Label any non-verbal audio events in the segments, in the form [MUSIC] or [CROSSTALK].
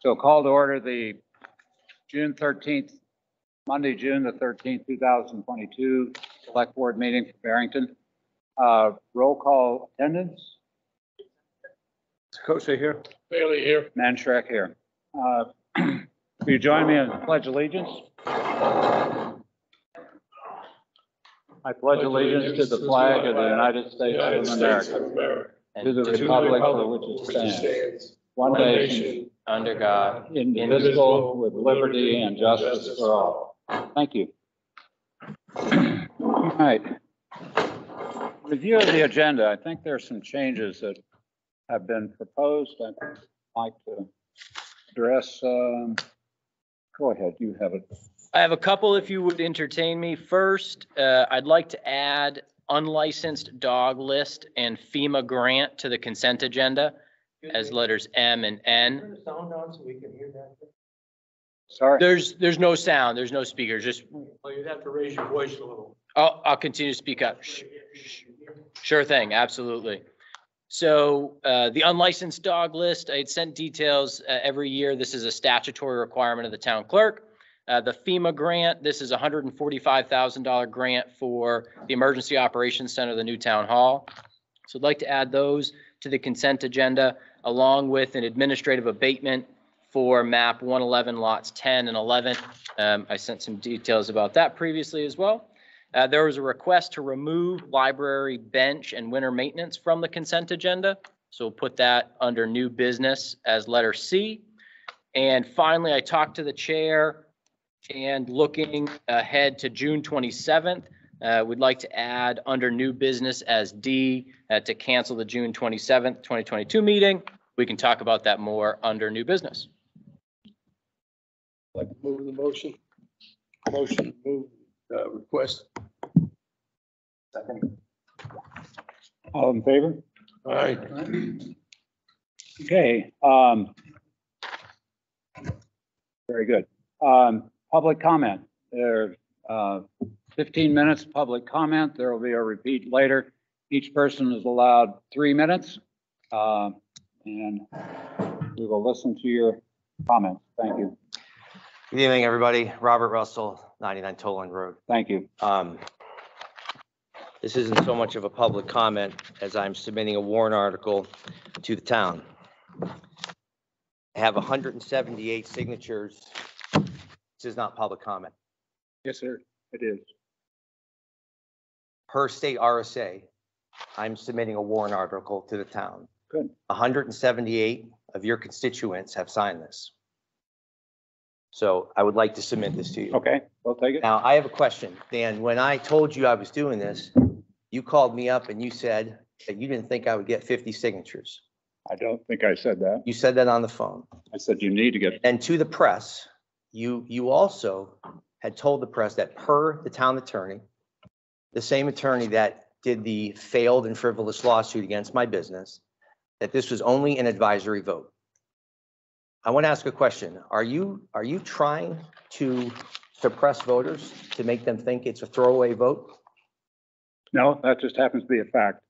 So call to order the June thirteenth, Monday, June the thirteenth, two thousand twenty-two, select board meeting for Barrington. Uh, roll call attendance, Kosa here. Bailey here. Manshrek here. Uh, [CLEARS THROAT] will you join me in pledge allegiance? I pledge allegiance to the flag of the United States of America, of America. to the republic for republic which it which stands, stands, one one nation, nation, under God, indivisible, with liberty and justice for all. Thank you. All right. Review of the agenda. I think there are some changes that have been proposed. I'd like to address, um, go ahead, you have it. I have a couple if you would entertain me. First, uh, I'd like to add unlicensed dog list and FEMA grant to the consent agenda as letters M and N. Sound on so we can hear that. Sorry, There's, there's no sound, there's no speakers, just, Well, you'd have to raise your voice a little. I'll, I'll continue to speak up. Sh- sh- Sure thing, absolutely. So, uh, the unlicensed dog list, I had sent details, uh, every year. This is a statutory requirement of the town clerk. Uh, the FEMA grant, this is a hundred and forty-five thousand dollar grant for the Emergency Operations Center, of the new town hall. So I'd like to add those to the consent agenda, along with an administrative abatement for map one eleven lots ten and eleven. Um, I sent some details about that previously as well. Uh, there was a request to remove library bench and winter maintenance from the consent agenda. So we'll put that under new business as letter C. And finally, I talked to the chair and looking ahead to June twenty-seventh, uh, we'd like to add under new business as D, uh, to cancel the June twenty-seventh, twenty twenty-two meeting. We can talk about that more under new business. like move the motion. Motion, move, uh, request. all in favor? All right. Okay, um, very good. Um, public comment, there, uh, fifteen minutes public comment. There will be a repeat later. Each person is allowed three minutes. Uh, and we will listen to your comments. Thank you. Good evening, everybody. Robert Russell, 99 Tolend Road. Thank you. Um, This isn't so much of a public comment as I'm submitting a warrant article to the town. I have 178 signatures. This is not public comment. Yes, sir, it is. Per state RSA, I'm submitting a warrant article to the town. Good. 178 of your constituents have signed this. So I would like to submit this to you. Okay, we'll take it. Now, I have a question. Dan, when I told you I was doing this, you called me up and you said that you didn't think I would get 50 signatures. I don't think I said that. You said that on the phone. I said you need to get, And to the press, you, you also had told the press that per the town attorney, the same attorney that did the failed and frivolous lawsuit against my business, that this was only an advisory vote. I want to ask a question. Are you, are you trying to suppress voters to make them think it's a throwaway vote? no, that just happens to be a fact.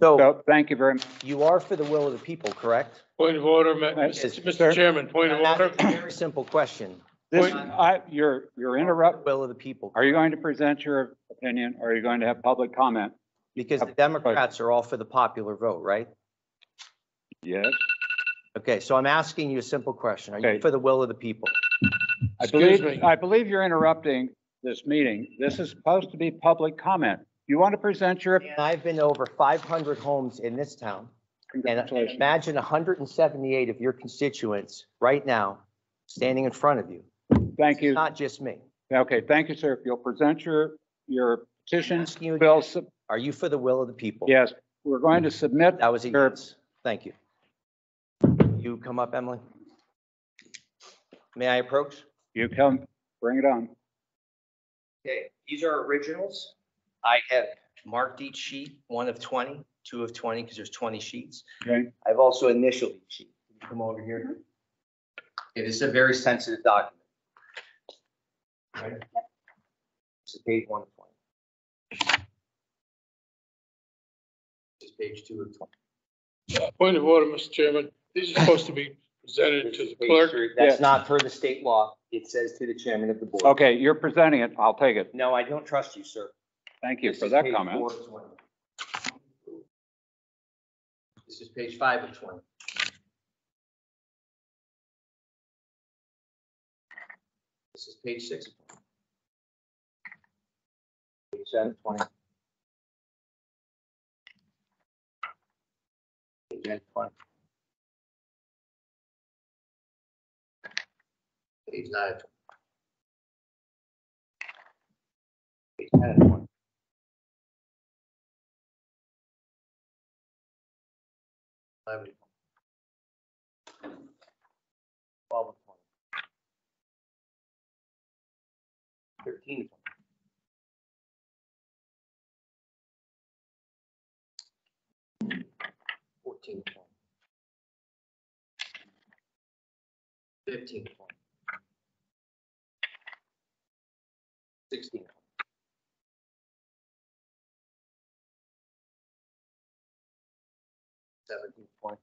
So So, thank you very much. you are for the will of the people, correct? Point of order, Ma- Yes, Mr. sir. Chairman, point of order. asking a Very simple question. This, I, you're, you're interrupt, Will of the people, are you going to present your opinion or are you going to have public comment? because the Democrats are all for the popular vote, right? Yes. Okay, so I'm asking you a simple question. Are Okay. you for the will of the people? I Excuse believe, me. I believe you're interrupting this meeting. This is supposed to be public comment. You want to present your, And I've been to over 500 homes in this town. And congratulations. imagine 178 of your constituents right now standing in front of you. Thank you. Not just me. Okay, thank you, sir. If you'll present your, your petition, Asking you we'll, again, sub- Are you for the will of the people? yes, we're going to submit. That was a your- yes. Thank you. You come up, Emily? May I approach? You come, bring it on. Okay, these are originals. I have marked each sheet, one of 20, two of 20, because there's 20 sheets. Okay, I've also initialed each sheet. Can you Come over here. It is a very sensitive document. Right? This is page one of 20. This is page two of 20. Point of order, Mr. Chairman. These are supposed to be Presented to the clerk. That's Yeah. not per the state law. It says to the chairman of the board. Okay, you're presenting it. I'll take it. No, I don't trust you, sir. Thank you This for is that page comment. four of 20. This is page five of twenty. This is page six. of 20. Page seven, of twenty. Page eight, of twenty. Page nine. of 20. Of 20. Eleven. Twelve. of 20. Thirteen. of 20. Fourteen. of 20. Fifteen. Of 20. Sixteen. Seventeen. of 20.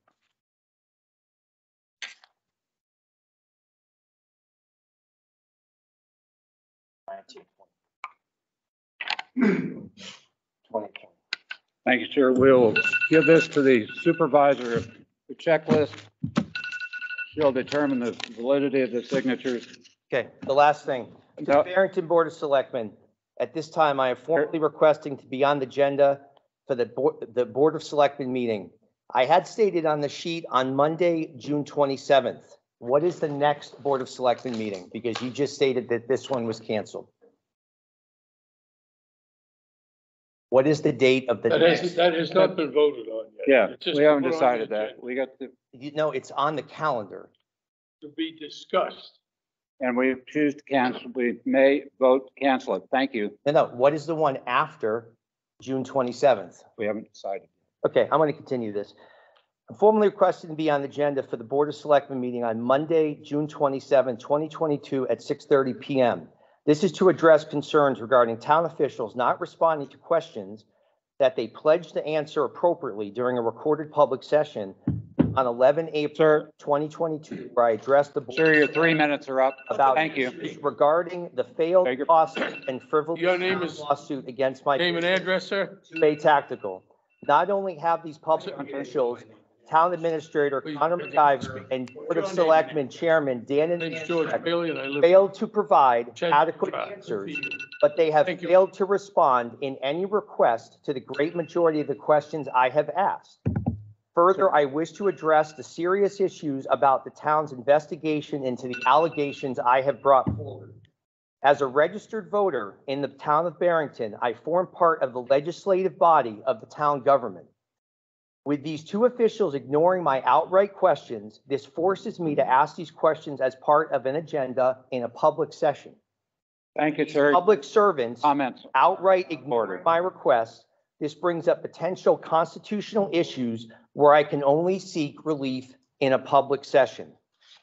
Nineteen. of 20. Twenty. of 20. Thank you, Chair. We'll give this to the supervisor of the checklist. She'll determine the validity of the signatures. Okay, the last thing. To the No. Barrington Board of Selectmen, at this time, I am formally requesting to be on the agenda for the Board, the Board of Selectmen meeting. I had stated on the sheet on Monday, June 27th. What is the next Board of Selectmen meeting? Because you just stated that this one was canceled. What is the date of the That has, next? that has not been voted on yet. Yeah, It's just we haven't put on the decided that. agenda We got the, You know, it's on the calendar. To be discussed. And we choose to cancel, we may vote to cancel it. Thank you. No, no, what is the one after June 27th? We haven't decided. Okay, I'm going to continue this. I'm formally requested to be on the agenda for the Board of Selectmen meeting on Monday, June 27, 2022 at 6:30 PM. This is to address concerns regarding town officials not responding to questions that they pledged to answer appropriately during a recorded public session on 11 April 2022, where I addressed the board Sir, your three minutes are up. about Thank you. regarding the failed Beg your- lawsuit and frivolous Your name is- lawsuit against my Name and address, sir? Bay Tactical. Not only have these public officials, town administrator Conner MacIver and Board of Selectmen Chairman Dan My name's George and Bailey and I live. failed to provide adequate uh, answers, but they have Thank you. failed to respond in any request to the great majority of the questions I have asked. Further, I wish to address the serious issues about the town's investigation into the allegations I have brought forward. As a registered voter in the town of Barrington, I form part of the legislative body of the town government. With these two officials ignoring my outright questions, this forces me to ask these questions as part of an agenda in a public session. Thank you, sir. Public servants Comments? outright ignored my request. This brings up potential constitutional issues where I can only seek relief in a public session.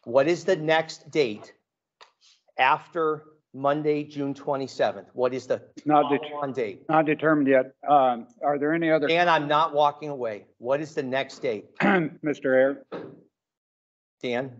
What is the next date after Monday, June 27th? What is the Not, det- follow-on date? not determined yet. Um, are there any other, Dan, I'm not walking away. What is the next date? [CLEARS THROAT] Mr. Air? Dan,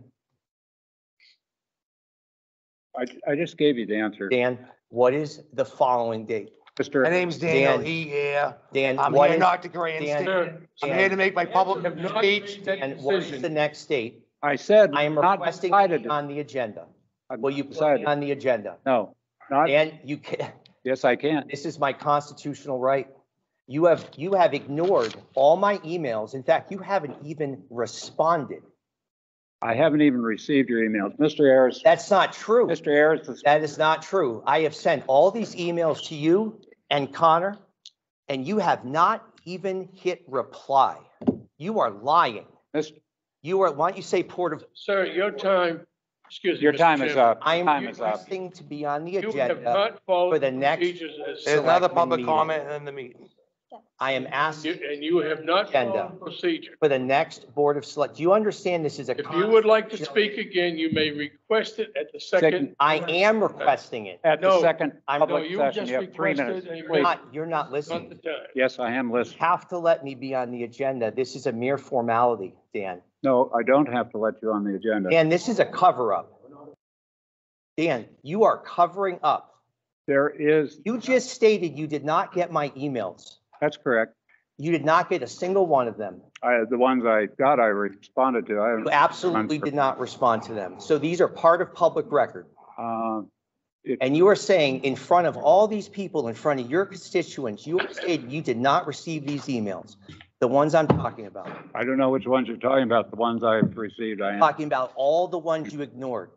I, I just gave you the answer. Dan, what is the following date? Mr. My name's Daniel Dan. E. here. Dan, I'm what here is, not to grandstand. Sir, I'm here to make my public speech. and what is the next date? I said, I am not requesting to decided. on the agenda. I've Will you put me decided. on the agenda? No, not, And you can, yes, I can. this is my constitutional right. You have, you have ignored all my emails. In fact, you haven't even responded. I haven't even received your emails. Mr. Ayers, That's not true. Mr. Ayers, is- That is not true. I have sent all these emails to you and Conner, and you have not even hit reply. You are lying. Miss- You are, why don't you say Port of, Sir, your time, excuse me. your Mr. time is Chairman. up. I am Time is up. requesting to be on the You have agenda. not followed for the the next- procedures as. There's another Selectmen public meeting. comment in the meeting. I am You- asking And you have not Agenda. followed procedure. for the next Board of Select. Do you understand this is a? If you would like to speak again, you may request it at the second. Second. I am requesting it. At the No. second I'm- No, public you session, just you have three minutes. requested a You're not, you're not Not listening. time. Yes, I am You listening. have to let me be on the agenda. This is a mere formality, Dan. No, I don't have to let you on the agenda. Dan, this is a cover-up. Dan, you are covering up. There is, You just stated you did not get my emails. That's correct. You did not get a single one of them. I, the ones I got, I responded to. I You absolutely did not respond to them. So these are part of public record. uh, And you are saying in front of all these people, in front of your constituents, you saying you did not receive these emails, the ones I'm talking about. I don't know which ones you're talking about, the ones I've received. I, am. Talking about all the ones you ignored.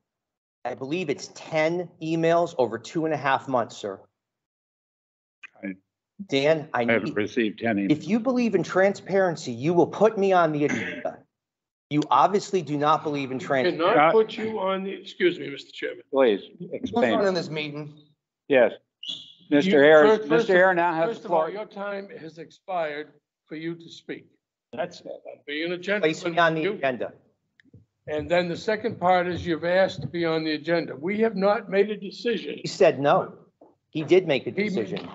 I believe it's 10 emails over two and a half months, sir. I- Dan, I I haven't need, received any. if you believe in transparency, you will put me on the agenda. You obviously do not believe in transparency. Cannot put you on the, excuse me, Mr. Chairman. Please, Who's explain. running this meeting? Yes. You- Mr. Harris, first- first Mr. of- Harris now has First the of all, floor. your time has expired for you to speak. That's, being a gentleman. Place me on the agenda. And then the second part is you've asked to be on the agenda. We have not made a decision. He said no. He did make a He- decision.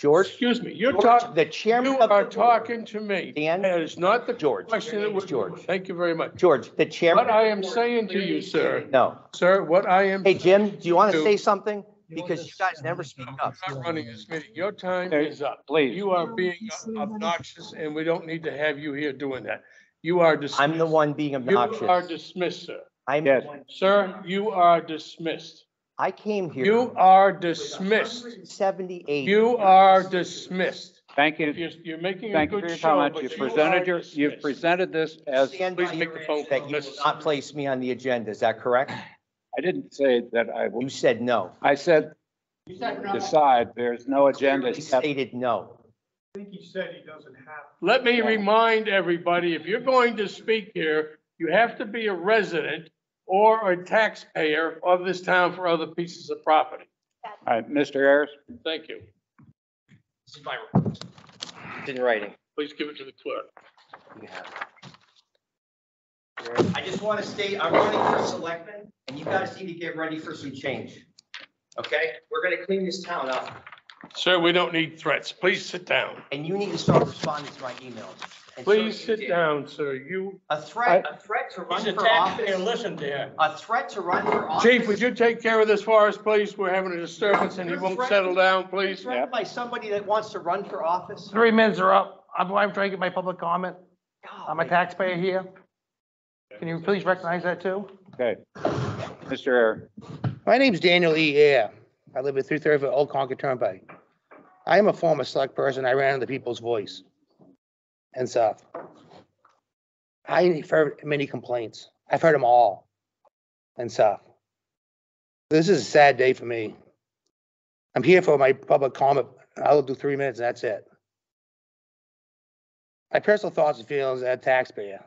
George, Excuse me, you're talking, the chairman you of. are the- talking to me. Dan? That is not the George. question that Your name is was. George. Thank you very much. George, the chairman. What I am saying to you, sir, No. sir, what I am. Hey, Jim, do you want to say something? Because you guys never speak up. I'm not running this meeting. Your time is up. Please, You are being obnoxious and we don't need to have you here doing that. You are dismissed. I'm the one being obnoxious. You are obnoxious. dismissed, sir. I'm, Yes. Sir, you are dismissed. I came here. You are dismissed. Seventy-eight. You are dismissed. thank you. You're, you're making a Thank you for good your show, comments. but You you presented are your, you've dismissed. presented this as, Stand Please make your the phone answer that call you will not place me on the agenda. Is that correct? I didn't say that I, You would. said no. I said decide, there's no agenda. You set. stated no. I think he said he doesn't have let me remind everybody, if you're going to speak here, you have to be a resident or a taxpayer of this town for other pieces of property. All right, Mr. Harris, Thank you. This is my, it's in writing. Please give it to the clerk. You have it. I just want to state, I'm running for selectman, and you guys need to get ready for some change. Okay? We're gonna clean this town up, Sir, we don't need threats. Please sit down. and you need to start responding to my emails. And so Please you sit did. down, sir. You. A threat, a threat to run for office, listen to him. a threat to run for office. Chief, would you take care of this for us, please? We're having a disturbance and he won't settle down, please. Threatened by somebody that wants to run for office? Three minutes are up. I'm, I'm trying to get my public comment. I'm a taxpayer here. Can you please recognize that too? okay. Mr. Harris, My name's Daniel E. Air. I live at three thirty Old Concord Turnpike. I am a former select person. I ran the people's voice and stuff. I've heard many complaints. I've heard them all and stuff. This is a sad day for me. I'm here for my public comment. I'll do three minutes and that's it. My personal thoughts and feelings as a taxpayer.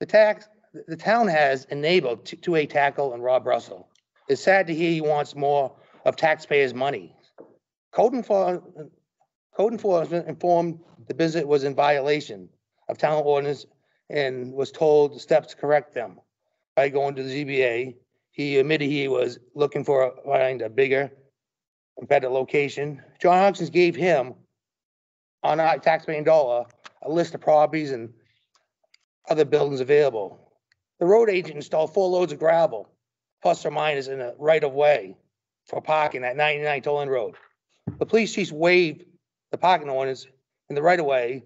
The tax, the town has enabled two- two-way tackle and Rob Russell. It's sad to hear he wants more of taxpayers' money. Code enforcement, code enforcement informed the business was in violation of town ordinance and was told the steps to correct them. By going to the ZBA, he admitted he was looking for, a- find a bigger better location. John Hodgson gave him, on our taxpaying dollar, a list of properties and other buildings available. The road agent installed four loads of gravel, plus or minus in a right of way for parking at ninety-nine Tolend Road. The police chief waived the parking ordinance in the right of way.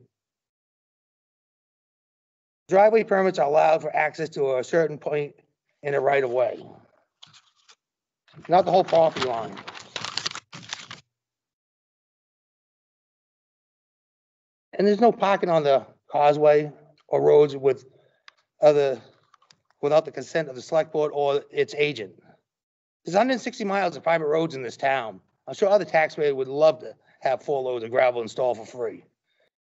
Driveway permits are allowed for access to a certain point in a right of way. Not the whole property line. And there's no parking on the causeway or roads with other, without the consent of the select board or its agent. There's hundred and sixty miles of private roads in this town. I'm sure other taxpayers would love to have four loads of gravel installed for free.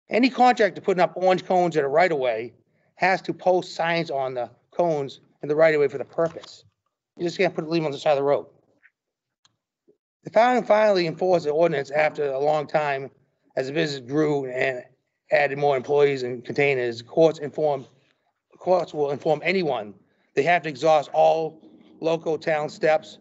Any contractor putting up orange cones in a right of way has to post signs on the cones in the right of way for the purpose. You just can't put, leave them on the side of the road. The town finally enforced the ordinance after a long time as the business grew and added more employees and containers. Courts informed courts will inform anyone they have to exhaust all local town steps.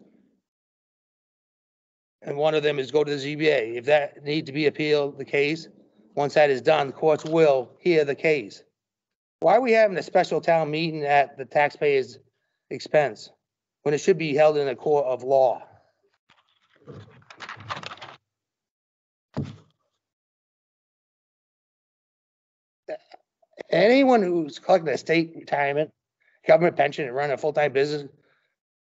And one of them is go to the ZBA. If that need to be appealed, the case, once that is done, the courts will hear the case. Why are we having a special town meeting at the taxpayers' expense when it should be held in a court of law? Anyone who's collecting a state retirement, government pension and running a full-time business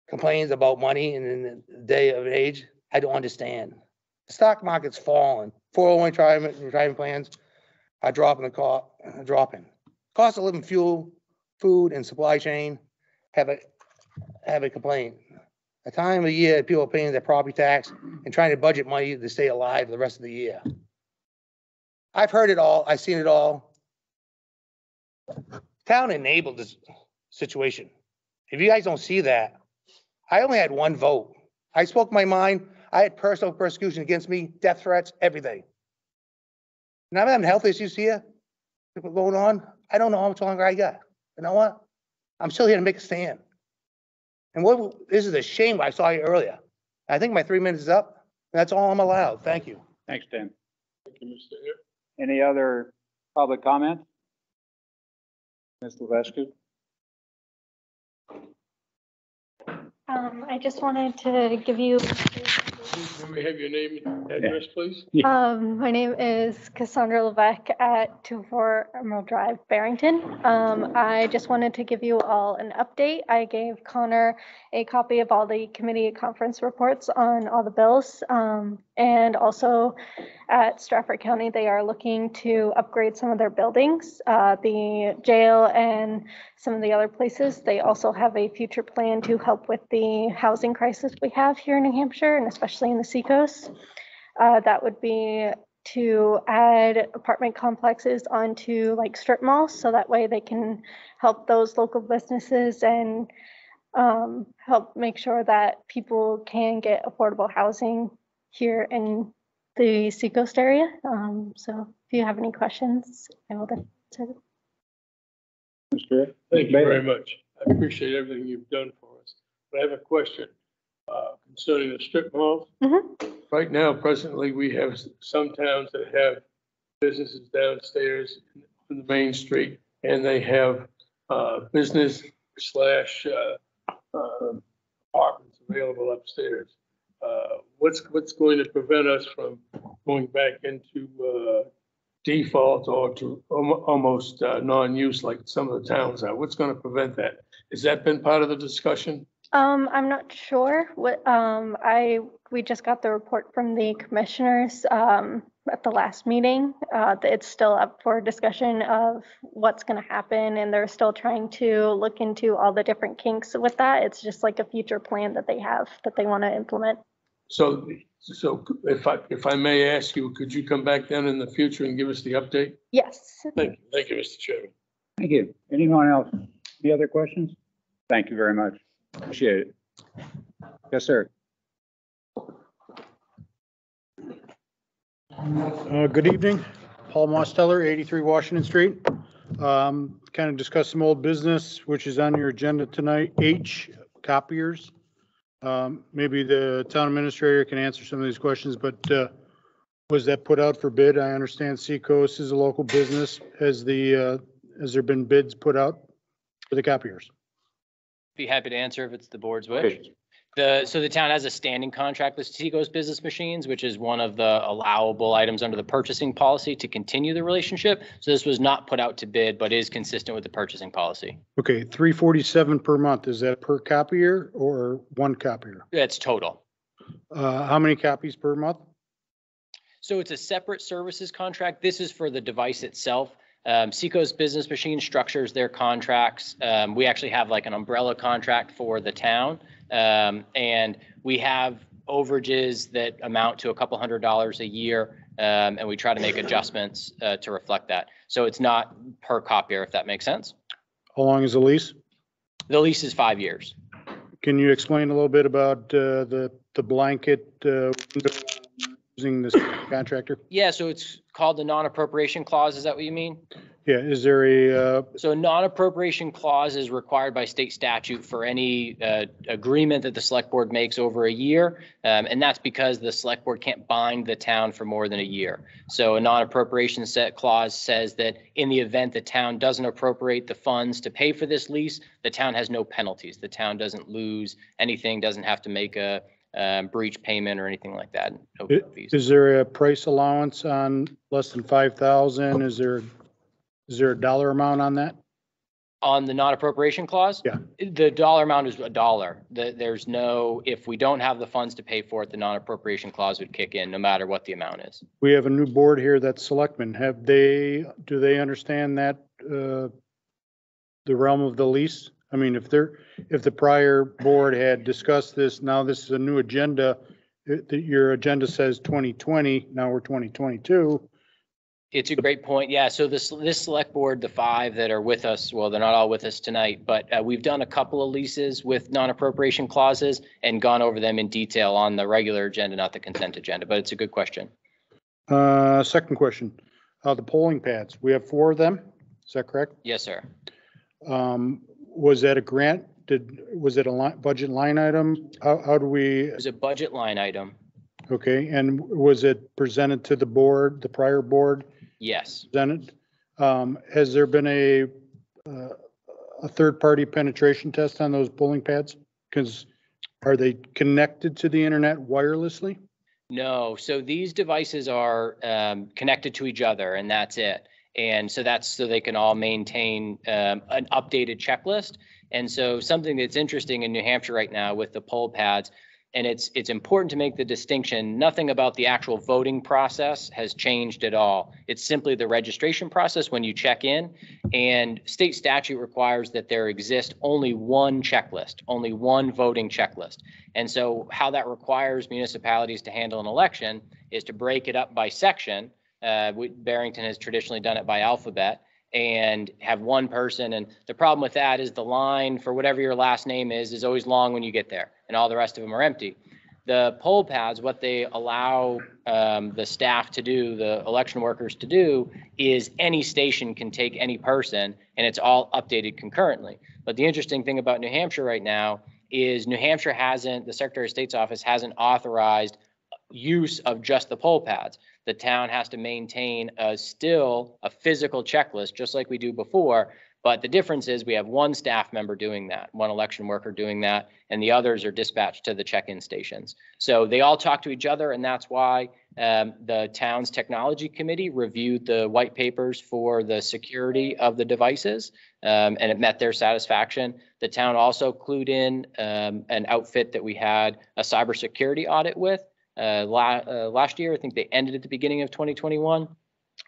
complains about money and in the day of age, I don't understand. The stock market's falling, four oh one retirement, retirement plans are dropping the co, uh, dropping. Cost of living, fuel, food and supply chain have a, have a complaint. A time of year, people are paying their property tax and trying to budget money to stay alive the rest of the year. I've heard it all, I've seen it all. Town enabled this situation. If you guys don't see that, I only had one vote. I spoke my mind. I had personal persecution against me, death threats, everything. And I'm having health issues here going on. I don't know how much longer I got. You know what? I'm still here to make a stand. And what, this is a shame. I saw you earlier. I think my three minutes is up. That's all I'm allowed. Thank you. Thanks, Dan. Thank you, Mr. Hare. Any other public comment? Ms. Levesque? Um, I just wanted to give you, Thank you. Let me have your name and address, please. um, my name is Cassandra Levesque at 24 Emerald Drive, Barrington. Um, I just wanted to give you all an update. I gave Conner a copy of all the committee conference reports on all the bills. Um, and also at Strafford County, they are looking to upgrade some of their buildings, uh, the jail and some of the other places. They also have a future plan to help with the housing crisis we have here in New Hampshire and especially in the seacoast. Uh, that would be to add apartment complexes onto like strip malls, so that way they can help those local businesses and um, help make sure that people can get affordable housing here in the seacoast area. Um, so if you have any questions, I will answer. them. Mr. Thank you very much. I appreciate everything you've done for us. But I have a question uh, concerning the strip malls. Mhm. Right now, presently, we have s- some towns that have businesses downstairs on the main street, and they have uh, business slash uh, uh, apartments available upstairs. Uh, What's, what's going to prevent us from going back into uh, default or to almo- almost uh, non-use like some of the towns are? What's going to prevent that? Has that been part of the discussion? Um, I'm not sure what, um, I, we just got the report from the commissioners, um, at the last meeting. Uh, that it's still up for discussion of what's gonna happen and they're still trying to look into all the different kinks with that. It's just like a future plan that they have that they want to implement. So, so if I, if I may ask you, could you come back then in the future and give us the update? Yes. Thank you, thank you, Mr. Chairman. Thank you. Anyone else? Any other questions? Thank you very much. Appreciate it. Yes, sir. Uh, Good evening, Paul Mosteller, 83 Washington Street. Um, Kind of discuss some old business, which is on your agenda tonight, H copiers. Um, Maybe the town administrator can answer some of these questions, but uh, was that put out for bid? I understand Seacoast is a local business. Has the, uh, has there been bids put out for the copiers? Be happy to answer if it's the board's wish. The, so the town has a standing contract with Seacoast Business Machines, which is one of the allowable items under the purchasing policy to continue the relationship. So this was not put out to bid, but is consistent with the purchasing policy. Okay, 347 per month, is that per copier or one copier? That's total. Uh, How many copies per month? So it's a separate services contract. This is for the device itself. Um, Seacoast Business Machine structures their contracts. Um, we actually have like an umbrella contract for the town. Um, and we have overages that amount to a couple hundred dollars a year. Um, and we try to make adjustments, uh, to reflect that. So it's not per copier, if that makes sense. How long is the lease? The lease is five years. Can you explain a little bit about uh, the, the blanket uh, window using this contractor? Yeah, so it's called the non-appropriation clause. Is that what you mean? Yeah, is there a, uh, So a non-appropriation clause is required by state statute for any uh, agreement that the select board makes over a year. Um, And that's because the select board can't bind the town for more than a year. So a non-appropriation set clause says that in the event the town doesn't appropriate the funds to pay for this lease, the town has no penalties. The town doesn't lose anything, doesn't have to make a um, breach payment or anything like that. No i- fees. is there a price allowance on less than five thousand? Is there, is there a dollar amount on that? On the non-appropriation clause? Yeah. The dollar amount is a dollar. The, there's no, if we don't have the funds to pay for it, the non-appropriation clause would kick in, no matter what the amount is. We have a new board here that's selectmen. Have they, do they understand that, uh, the realm of the lease? I mean, if they're, if the prior board had discussed this, now this is a new agenda, it- that your agenda says twenty twenty, now we're twenty twenty-two. It's a great point. Yeah, so this, this select board, the five that are with us, well, they're not all with us tonight, but uh, we've done a couple of leases with non-appropriation clauses and gone over them in detail on the regular agenda, not the consent agenda, but it's a good question. Uh, second question, uh, the polling pads, we have four of them, is that correct? Yes, sir. Um, was that a grant? Did, was it a line, budget line item? How, how do we, It was a budget line item. okay, and was it presented to the board, the prior board? Yes. presented. Um, has there been a, uh, a third-party penetration test on those polling pads? Because are they connected to the internet wirelessly? No, so these devices are um, connected to each other and that's it. And so that's so they can all maintain um, an updated checklist. And so something that's interesting in New Hampshire right now with the poll pads, and it's, it's important to make the distinction, nothing about the actual voting process has changed at all. It's simply the registration process when you check in. And state statute requires that there exist only one checklist, only one voting checklist. And so how that requires municipalities to handle an election is to break it up by section. Uh, we- Barrington has traditionally done it by alphabet and have one person. And the problem with that is the line for whatever your last name is, is always long when you get there and all the rest of them are empty. The poll pads, what they allow um, the staff to do, the election workers to do, is any station can take any person and it's all updated concurrently. But the interesting thing about New Hampshire right now is New Hampshire hasn't, the Secretary of State's office hasn't authorized use of just the poll pads. The town has to maintain a still a physical checklist, just like we do before. But the difference is we have one staff member doing that, one election worker doing that, and the others are dispatched to the check-in stations. So they all talk to each other, and that's why um, the town's technology committee reviewed the white papers for the security of the devices, um, and it met their satisfaction. The town also clued in um, an outfit that we had a cybersecurity audit with uh, la- uh, last year. I think they ended at the beginning of 2021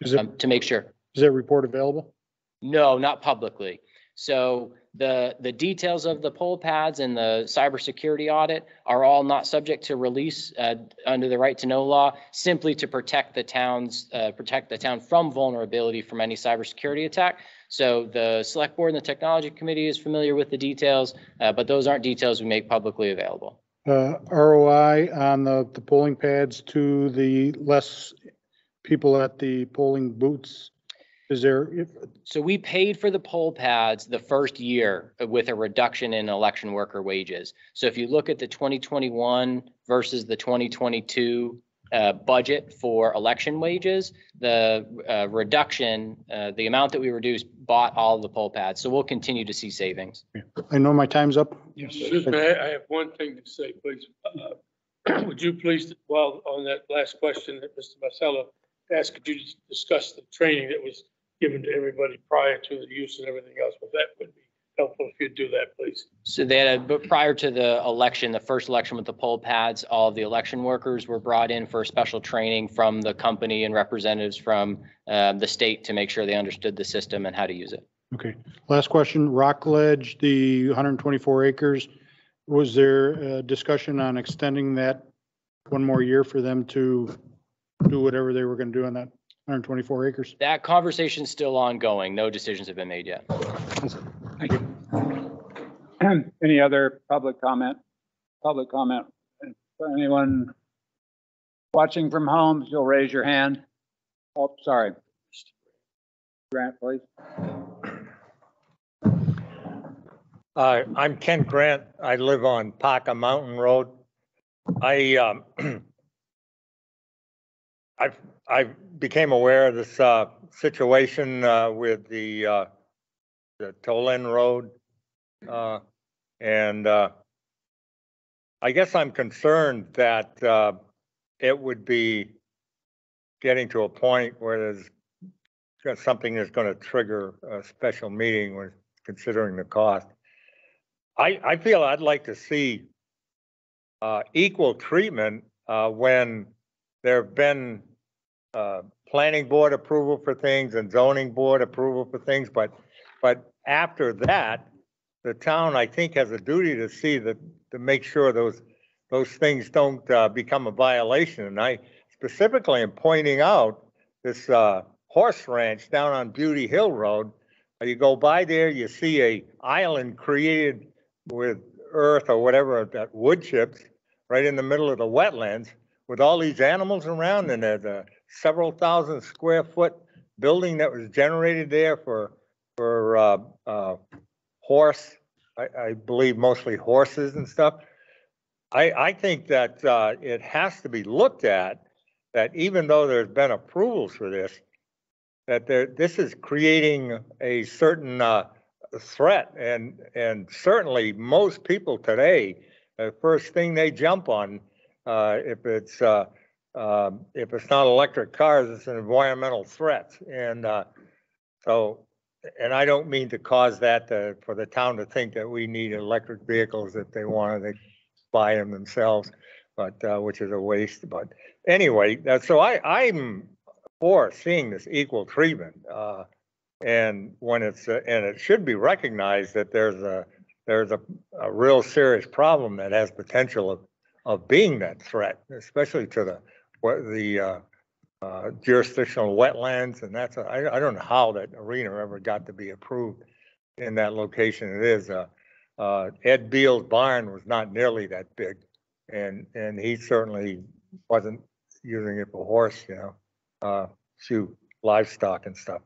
Is it, um, to make sure. is that report available? No, not publicly. So the, the details of the poll pads and the cybersecurity audit are all not subject to release uh, under the right to know law, simply to protect the towns, uh, protect the town from vulnerability from any cybersecurity attack. So the select board and the technology committee is familiar with the details, uh, but those aren't details we make publicly available. Uh, ROI on the, the polling pads to the less people at the polling booths? Is there, So we paid for the poll pads the first year with a reduction in election worker wages. So if you look at the 2021 versus the 2022 uh, budget for election wages, the uh, reduction, uh, the amount that we reduced bought all of the poll pads. So we'll continue to see savings. I know my time's up. Excuse me, I I have one thing to say, please. Uh, [CLEARS THROAT] Would you please, well, on that last question that Mr. Marcello asked, could you just discuss the training that was given to everybody prior to the use and everything else? But that would be helpful if you'd do that, please. So they had, a- but prior to the election, the first election with the poll pads, all of the election workers were brought in for special training from the company and representatives from uh, the state to make sure they understood the system and how to use it. Okay, last question, Rockledge, the 124 acres, was there a discussion on extending that one more year for them to do whatever they were gonna do on that 124 acres? That conversation's still ongoing. No decisions have been made yet. [CLEARS THROAT] Any other public comment? Public comment? Anyone watching from home, you'll raise your hand. Oh, sorry. Grant, please. Uh, I'm Ken Grant. I live on Parker Mountain Road. I, um, [CLEARS THROAT] I, I became aware of this, uh, situation, uh, with the, uh, the Tolend Road. Uh, and, uh, I guess I'm concerned that, uh, it would be getting to a point where there's something that's gonna trigger a special meeting when considering the cost. I, I feel I'd like to see uh, equal treatment uh, when there've been uh, planning board approval for things and zoning board approval for things, but, but after that, the town, I think, has a duty to see that, to make sure those, those things don't uh, become a violation. And I specifically am pointing out this uh, horse ranch down on Beauty Hill Road. You go by there, you see a island created with earth or whatever, that wood chips, right in the middle of the wetlands with all these animals around and there's a several thousand square foot building that was generated there for, for, uh, uh, horse, I, I believe mostly horses and stuff. I, I think that, uh, it has to be looked at, that even though there's been approvals for this, that there, this is creating a certain, uh, threat and, and certainly most people today, the first thing they jump on, uh, if it's, uh, um, if it's not electric cars, it's an environmental threat. And, uh, so, and I don't mean to cause that to, for the town to think that we need electric vehicles if they want, to buy them themselves, but, uh, which is a waste, but anyway, that, so I, I'm for seeing this equal treatment. Uh, and when it's, uh, and it should be recognized that there's a, there's a, a real serious problem that has potential of, of being that threat, especially to the, what, the, uh, uh, jurisdictional wetlands, and that's, a- I, I don't know how that arena ever got to be approved in that location it is. Uh, uh, Ed Beal's barn was not nearly that big, and, and he certainly wasn't using it for horse, you know, uh, shoot, livestock and stuff.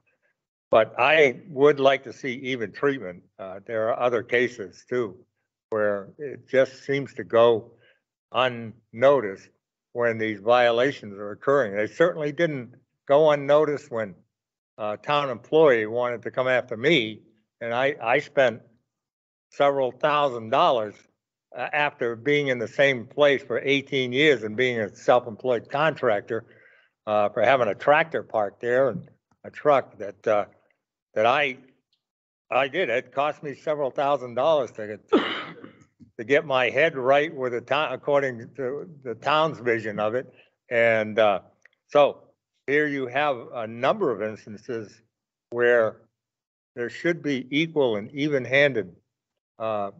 But I would like to see even treatment. Uh, there are other cases too, where it just seems to go unnoticed when these violations are occurring. They certainly didn't go unnoticed when a town employee wanted to come after me, and I, I spent several thousand dollars uh, after being in the same place for 18 years and being a self-employed contractor, uh, for having a tractor parked there and a truck that, uh, that I, I did. It cost me several thousand dollars to get, to get my head right with the town, according to the town's vision of it. And, uh, so here you have a number of instances where there should be equal and even-handed, uh,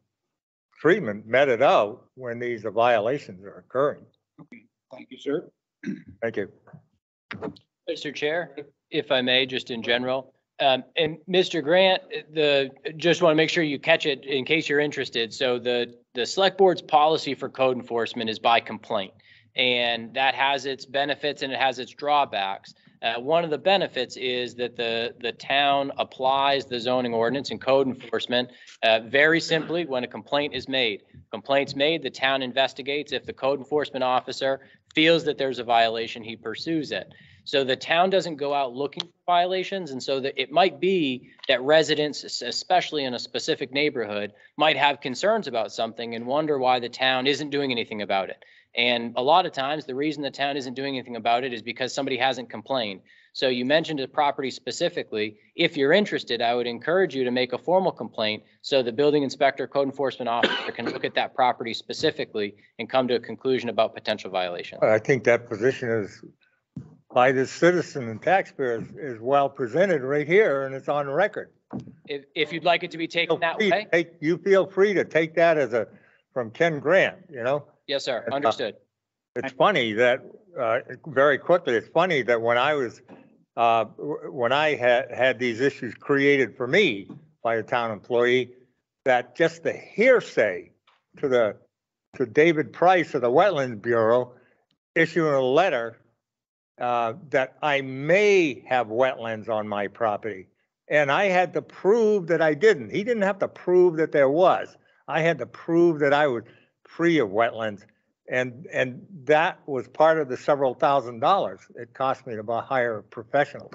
treatment meted out when these violations are occurring. Thank you, sir. Thank you. Mr. Chair, if I may, just in general, um, and Mr. Grant, the, just want to make sure you catch it in case you're interested. So the, the select board's policy for code enforcement is by complaint. And that has its benefits and it has its drawbacks. Uh, one of the benefits is that the, the town applies the zoning ordinance and code enforcement, uh, very simply when a complaint is made. Complaint's made, the town investigates. If the code enforcement officer feels that there's a violation, he pursues it. So the town doesn't go out looking for violations, and so that it might be that residents, especially in a specific neighborhood, might have concerns about something and wonder why the town isn't doing anything about it. And a lot of times, the reason the town isn't doing anything about it is because somebody hasn't complained. So you mentioned a property specifically. If you're interested, I would encourage you to make a formal complaint so the building inspector, code enforcement officer can look at that property specifically and come to a conclusion about potential violations. I think that position is, by the citizen and taxpayers, is well presented right here, and it's on record. If, if you'd like it to be taken Feel that free to way, Take, you feel free to take that as a, from Ken Grant, you know? yes, sir, understood. It's funny that, uh, very quickly, it's funny that when I was, uh, w- when I had, had these issues created for me by a town employee, that just the hearsay to the, to David Price of the Wetlands Bureau issuing a letter, uh, that I may have wetlands on my property. And I had to prove that I didn't. He didn't have to prove that there was. I had to prove that I was free of wetlands. And, and that was part of the several thousand dollars it cost me to buy- hire professionals.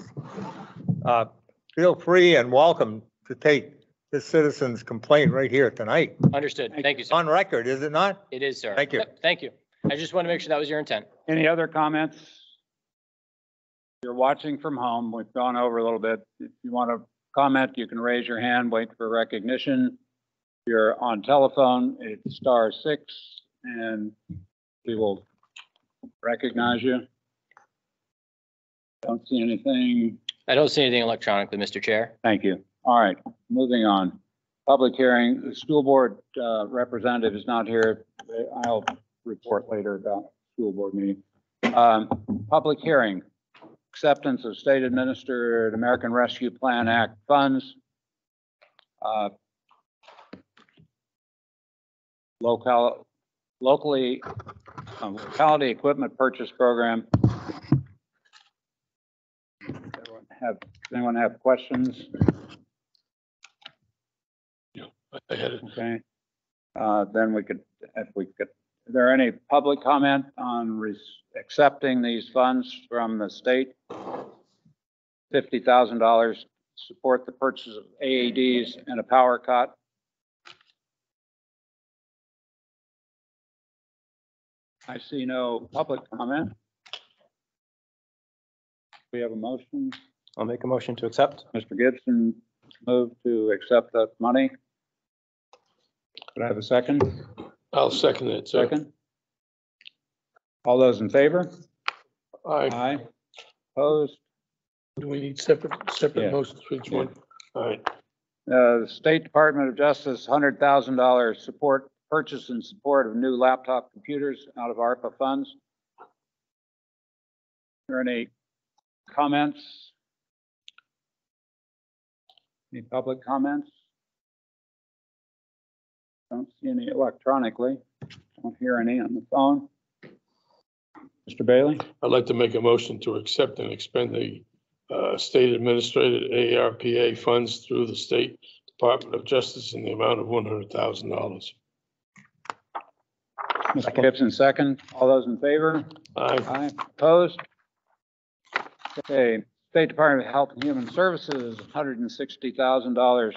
Uh, Feel free and welcome to take this citizen's complaint right here tonight. Understood. Thank you, sir. On record, is it not? It is, sir. Thank you. Yep, Thank you. I just want to make sure that was your intent. Any other comments? You're watching from home. We've gone over a little bit. If you want to comment, you can raise your hand, wait for recognition. If you're on telephone, it's star six and we will recognize you. Don't see anything. I don't see anything electronically, Mr. Chair. Thank you. All right, moving on. Public hearing, the school board uh, representative is not here. I'll report later about school board meeting. Um, Public hearing, acceptance of state administered American Rescue Plan Act funds. uh, Local, locally, um, locality equipment purchase program. Everyone Have, does anyone have questions? I had it. Okay. Uh, then we could, if we could, there any public comment on accepting these funds from the state? Fifty thousand dollars, support the purchase of AEDs and a power cot. I see no public comment. We have a motion. I'll make a motion to accept. Mr. Gibson moved to accept that money. Could I have a second? I'll second it, sir. Second? All those in favor? Aye. Aye. Opposed? Do we need separate, Yeah. separate motions for each one? All right. Uh, the State Department of Justice, hundred thousand dollars support, purchase and support of new laptop computers out of ARPA funds. Are there any comments? Any public comments? Don't see any electronically. Don't hear any on the phone. Mr. Bailey? I'd like to make a motion to accept and expend the uh, state administrated ARPA funds through the State Department of Justice in the amount of $100,000. Mr. Gibson, second. All those in favor? Aye. Aye. Opposed? Okay, State Department of Health and Human Services, $160,000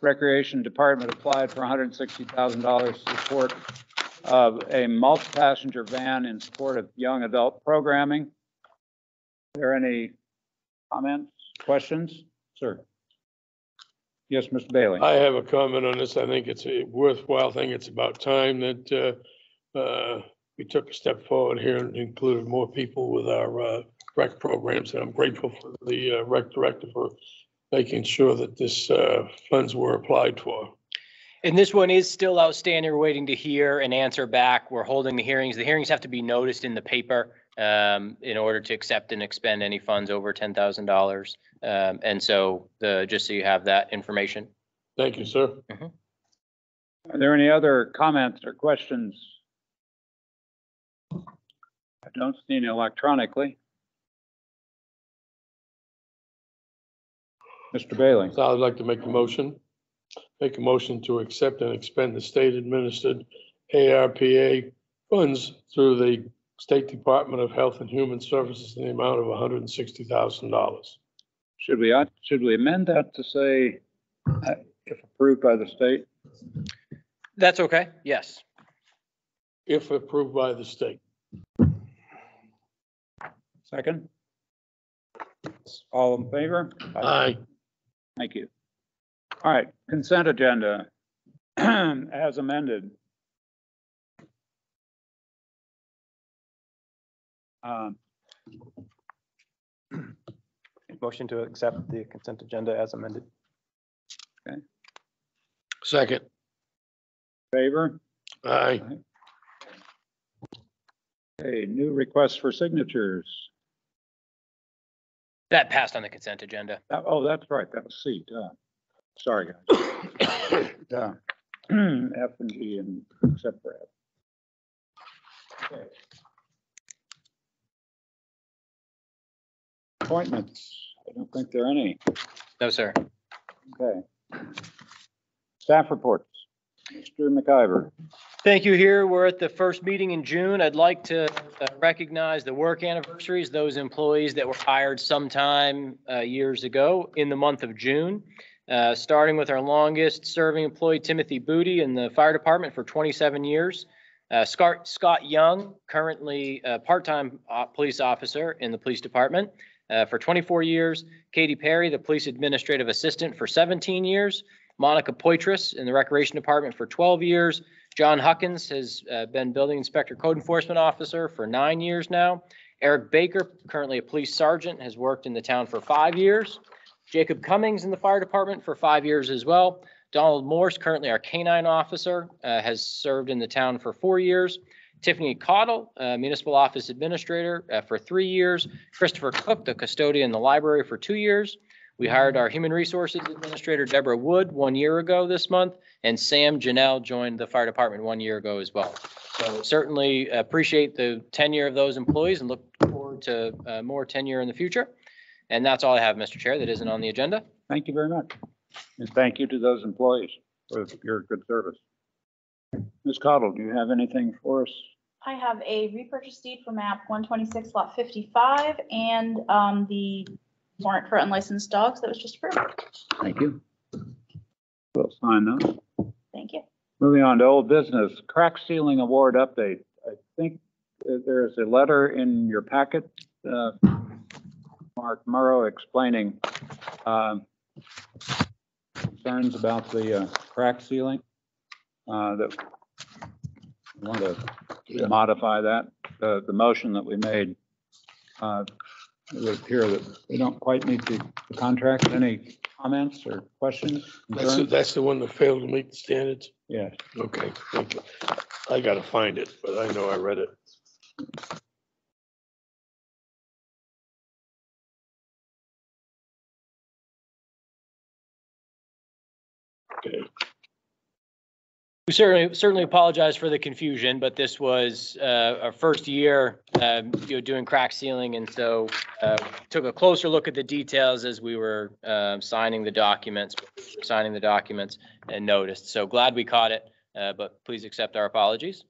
Recreation Department applied for hundred and sixty thousand dollars to support of a multi-passenger van in support of young adult programming. Are there any comments, questions? Sir? Yes, Mr. Bailey? I have a comment on this. I think it's a worthwhile thing. It's about time that uh, uh, we took a step forward here and included more people with our uh, rec programs. And I'm grateful for the uh, rec director for making sure that this uh, funds were applied for. And this one is still outstanding. We're waiting to hear an answer back. We're holding the hearings. The hearings have to be noticed in the paper um, in order to accept and expend any funds over ten thousand dollars. Um, and so the, just so you have that information. Thank you, sir. Are there any other comments or questions? I don't see any electronically. Mr. Bailey? So I'd like to make a motion, make a motion to accept and expend the state administered ARPA funds through the State Department of Health and Human Services in the amount of hundred and sixty thousand dollars. Should we, add- should we amend that to say, uh, if approved by the state? That's okay. Yes. If approved by the state. Second? All in favor? Aye. Thank you. All right, consent agenda [CLEARS THROAT] as amended. Um, Motion to accept the consent agenda as amended. Okay. Second. Favor? Aye. Okay, new requests for signatures. That passed on the consent agenda. That- Oh, that's right, that was C, duh. Sorry, guys. [COUGHS] Duh. [CLEARS THROAT] F and G and except for F. Okay. Appointments, I don't think there are any. No, sir. Okay. Staff reports. Mr. MacIver. Thank you here. We're at the first meeting in June. I'd like to uh, recognize the work anniversaries, those employees that were hired sometime uh, years ago in the month of June. Uh, Starting with our longest serving employee Timothy Booty in the fire department for 27 years. Uh, Scott, Scott Young, currently a part-time uh, police officer in the police department uh, for 24 years. Katie Perry, the police administrative assistant for 17 years. Monica Poitras in the Recreation Department for 12 years. John Huckins has uh, been Building Inspector Code Enforcement Officer for nine years now. Eric Baker, currently a police sergeant, has worked in the town for five years. Jacob Cummings in the Fire Department for five years as well. Donald Morse, currently our canine officer, uh, has served in the town for four years. Tiffany Cottle, uh, Municipal Office Administrator, uh, for three years. Christopher Cook, the custodian in the library for two years. We hired our Human Resources Administrator Deborah Wood one year ago this month, and Sam Janelle joined the fire department one year ago as well. So certainly appreciate the tenure of those employees and look forward to uh, more tenure in the future. And that's all I have, Mr. Chair, that isn't on the agenda. Thank you very much. And thank you to those employees for your good service. Ms. Cottle, do you have anything for us? I have a repurchase deed for map one twenty-six lot fifty-five and um, the warrant for unlicensed dogs that was just approved. Thank you. We'll sign those. Thank you. Moving on to old business, crack sealing award update. I think there's a letter in your packet, uh, Mark Morrow explaining, um, concerns about the, uh, crack sealing, uh, that want to modify that, the, the motion that we made. It would appear that we don't quite meet the the contract. Any comments or questions? That's, the- concerns? that's the one that failed to meet the standards? Yes. Okay, thank you. I gotta find it, but I know I read it. Okay, We certainly, certainly apologize for the confusion, but this was uh, our first year, um, you know, doing crack sealing. And so uh, took a closer look at the details as we were um, signing the documents, signing the documents and noticed. So glad we caught it, uh, but please accept our apologies.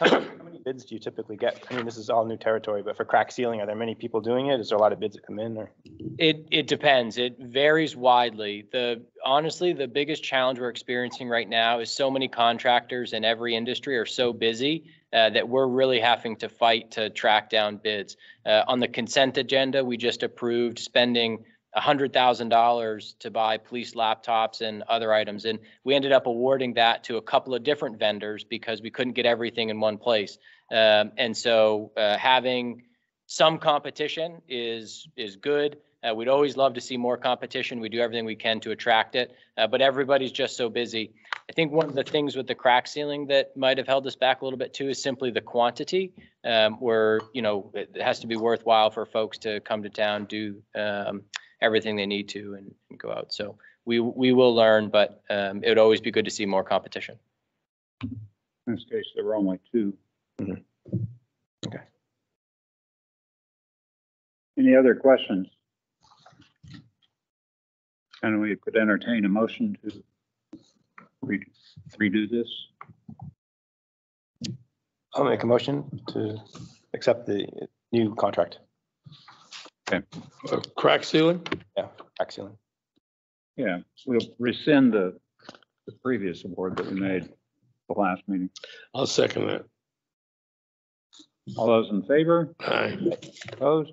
How many how many bids do you typically get? I mean, this is all new territory, but for crack sealing, are there many people doing it? Is there a lot of bids that come in or? It, it depends. It varies widely. The, honestly, the biggest challenge we're experiencing right now is so many contractors in every industry are so busy uh, that we're really having to fight to track down bids. Uh, on the consent agenda, we just approved spending hundred thousand dollars to buy police laptops and other items. And we ended up awarding that to a couple of different vendors because we couldn't get everything in one place. Um, and so, uh, having some competition is, is good. Uh, we'd always love to see more competition. We do everything we can to attract it, uh, but everybody's just so busy. I think one of the things with the crack sealing that might have held us back a little bit too is simply the quantity. Um, where, you know, it has to be worthwhile for folks to come to town, do, um, everything they need to and, and go out. So we, we will learn, but, um, it would always be good to see more competition. In this case, there were only two. Mhm. Okay. Any other questions? And we could entertain a motion to re- redo this. I'll make a motion to accept the new contract. Uh, crack sealing? Yeah, crack sealing. Yeah, we'll rescind the, the previous award that we made the last meeting. I'll second that. All those in favor? Aye. Opposed?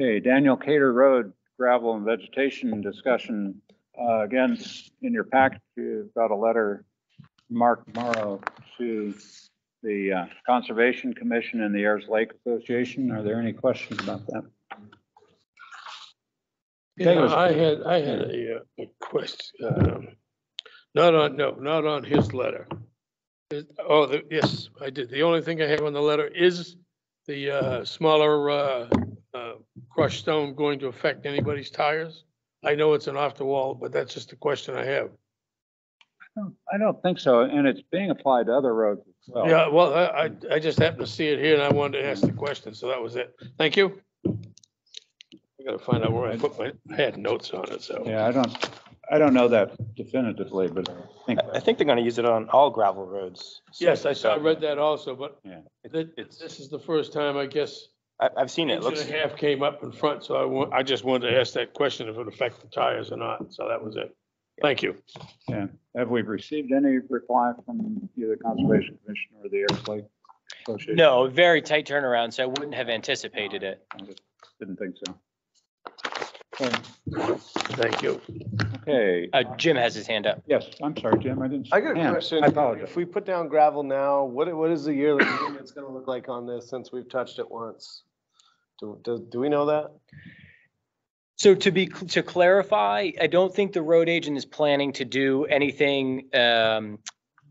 Okay, Daniel Cater Road gravel and vegetation discussion. Uh, again, in your packet, you've got a letter, Mark Morrow, to the uh, Conservation Commission and the Ayers Lake Association. Are there any questions about that? You know, I had, I had a, uh, a question, um, not on, no, not on his letter. Is- Oh, the- yes, I did. The only thing I have on the letter is the, uh, smaller, uh, uh, crushed stone going to affect anybody's tires? I know it's an off the wall, but that's just a question I have. I don't think so, and it's being applied to other roads as well. Yeah, well, I, I, I just happened to see it here and I wanted to ask the question, so that was it. Thank you. I gotta find out where I put my, I had notes on it, so. Yeah, I don't, I don't know that definitively, but I think, I think they're gonna use it on all gravel roads. Yes, I saw, I read that also, but Yeah. thi- It's- this is the first time, I guess, I, I've seen it. It inch looks, and a half came up in front, so I want, I just wanted to ask that question if it affect the tires or not, so that was it. Thank you. yeah. Have we received any reply from either the Conservation Commission or the Ayers Lake Association? No, very tight turnaround, so I wouldn't have anticipated it. I just Didn't think so. Thank you. Okay, Uh, Jim has his hand up. yes, I'm sorry, Jim, I didn't. I got a Man, question. I apologize. If we put down gravel now, what, what is the yearly maintenance gonna look like on this since we've touched it once? Do, do, do we know that? So to be, to clarify, I don't think the road agent is planning to do anything um,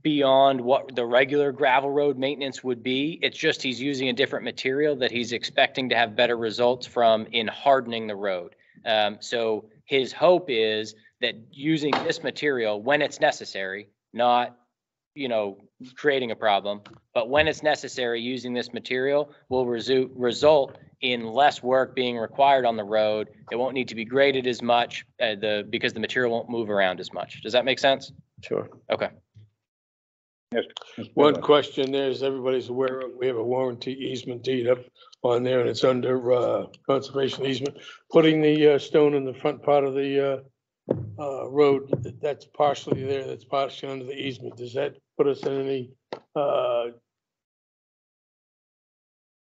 beyond what the regular gravel road maintenance would be. It's just he's using a different material that he's expecting to have better results from in hardening the road. Um, So his hope is that using this material when it's necessary, not, you know, creating a problem, but when it's necessary, using this material will resu- result in less work being required on the road. It won't need to be graded as much, uh, the, because the material won't move around as much. Does that make sense? Sure. Okay. Yes, Mr. One Bailey. question there is everybody's aware of, we have a warranty easement deed up on there and it's under, uh, conservation easement. Putting the, uh, stone in the front part of the, uh, uh, road, that's partially there, that's partially under the easement. Does that put us in any, uh,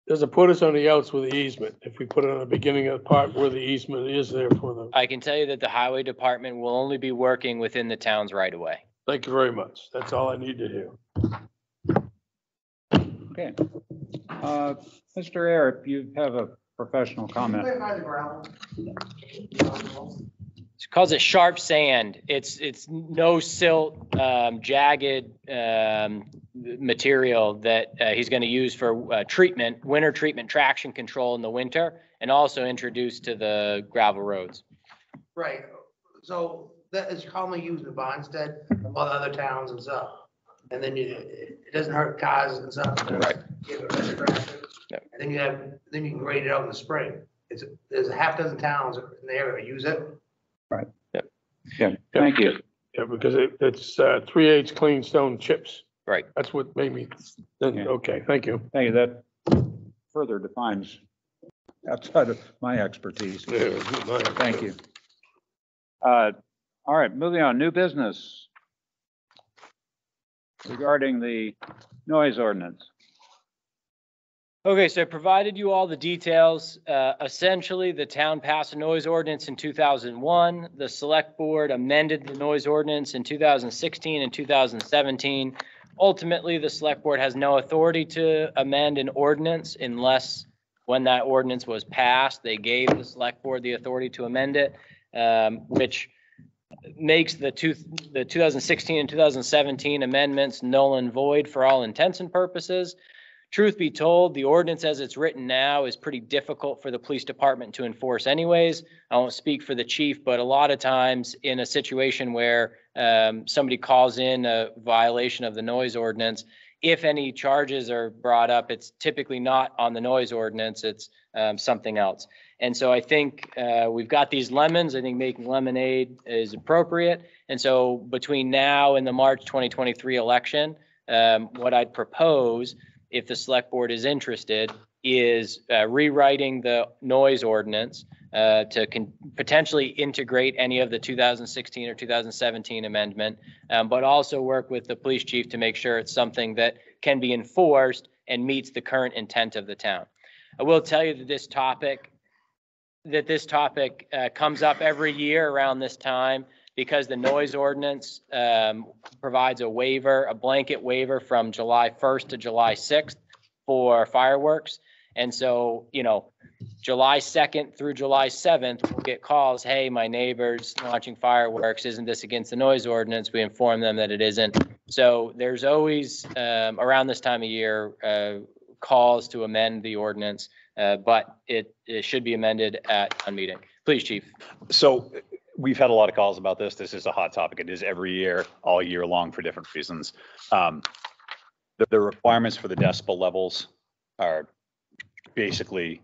does it put us on the outs with the easement? If we put it on the beginning of the part where the easement is there for the, I can tell you that the highway department will only be working within the town's right of way. Thank you very much. That's all I need to hear. Okay. Uh, Mr. Air, you have a professional comment. He calls it sharp sand. It's, it's no silt, um, jagged, um, material that, uh, he's gonna use for, uh, treatment, winter treatment traction control in the winter, and also introduced to the gravel roads. Right, so that is commonly used in Barnstead, a lot of other towns and stuff. And then you, it doesn't hurt cars and stuff. Right. Give it better traction. Yep. And then you have, then you can grade it out in the spring. It's, there's a half dozen towns in the area that use it. Right. Yeah, thank you. Yeah, because it, it's, uh, three eighths clean stone chips. Right. That's what made me, then, Yeah. okay, thank you. Thank you. That further defines outside of my expertise. Thank you. Uh, all right, moving on, new business regarding the noise ordinance. Okay, so I provided you all the details. Uh, essentially, the town passed a noise ordinance in two thousand one. The select board amended the noise ordinance in two thousand sixteen and two thousand seventeen. Ultimately, the select board has no authority to amend an ordinance unless when that ordinance was passed, they gave the select board the authority to amend it, um, which makes the two, the two thousand sixteen and two thousand seventeen amendments null and void for all intents and purposes. Truth be told, the ordinance as it's written now is pretty difficult for the police department to enforce anyways. I won't speak for the chief, but a lot of times in a situation where um, somebody calls in a violation of the noise ordinance, if any charges are brought up, it's typically not on the noise ordinance, it's um, something else. And so I think uh, we've got these lemons. I think making lemonade is appropriate. And so between now and the March 2023 election, um, what I'd propose if the select board is interested, is uh, rewriting the noise ordinance uh, to con- potentially integrate any of the 2016 or 2017 amendment, um, but also work with the police chief to make sure it's something that can be enforced and meets the current intent of the town. I will tell you that this topic, that this topic uh, comes up every year around this time because the noise ordinance um, provides a waiver, a blanket waiver from July 1st to July 6th for fireworks. And so, you know, July 2nd through July 7th, we'll get calls, hey, my neighbor's launching fireworks, isn't this against the noise ordinance? We inform them that it isn't. So there's always, um, around this time of year, uh, calls to amend the ordinance, uh, but it, it should be amended at town meeting. Please, chief. So we've had a lot of calls about this. This is a hot topic. It is every year, all year long for different reasons. Um, The, the requirements for the decibel levels are basically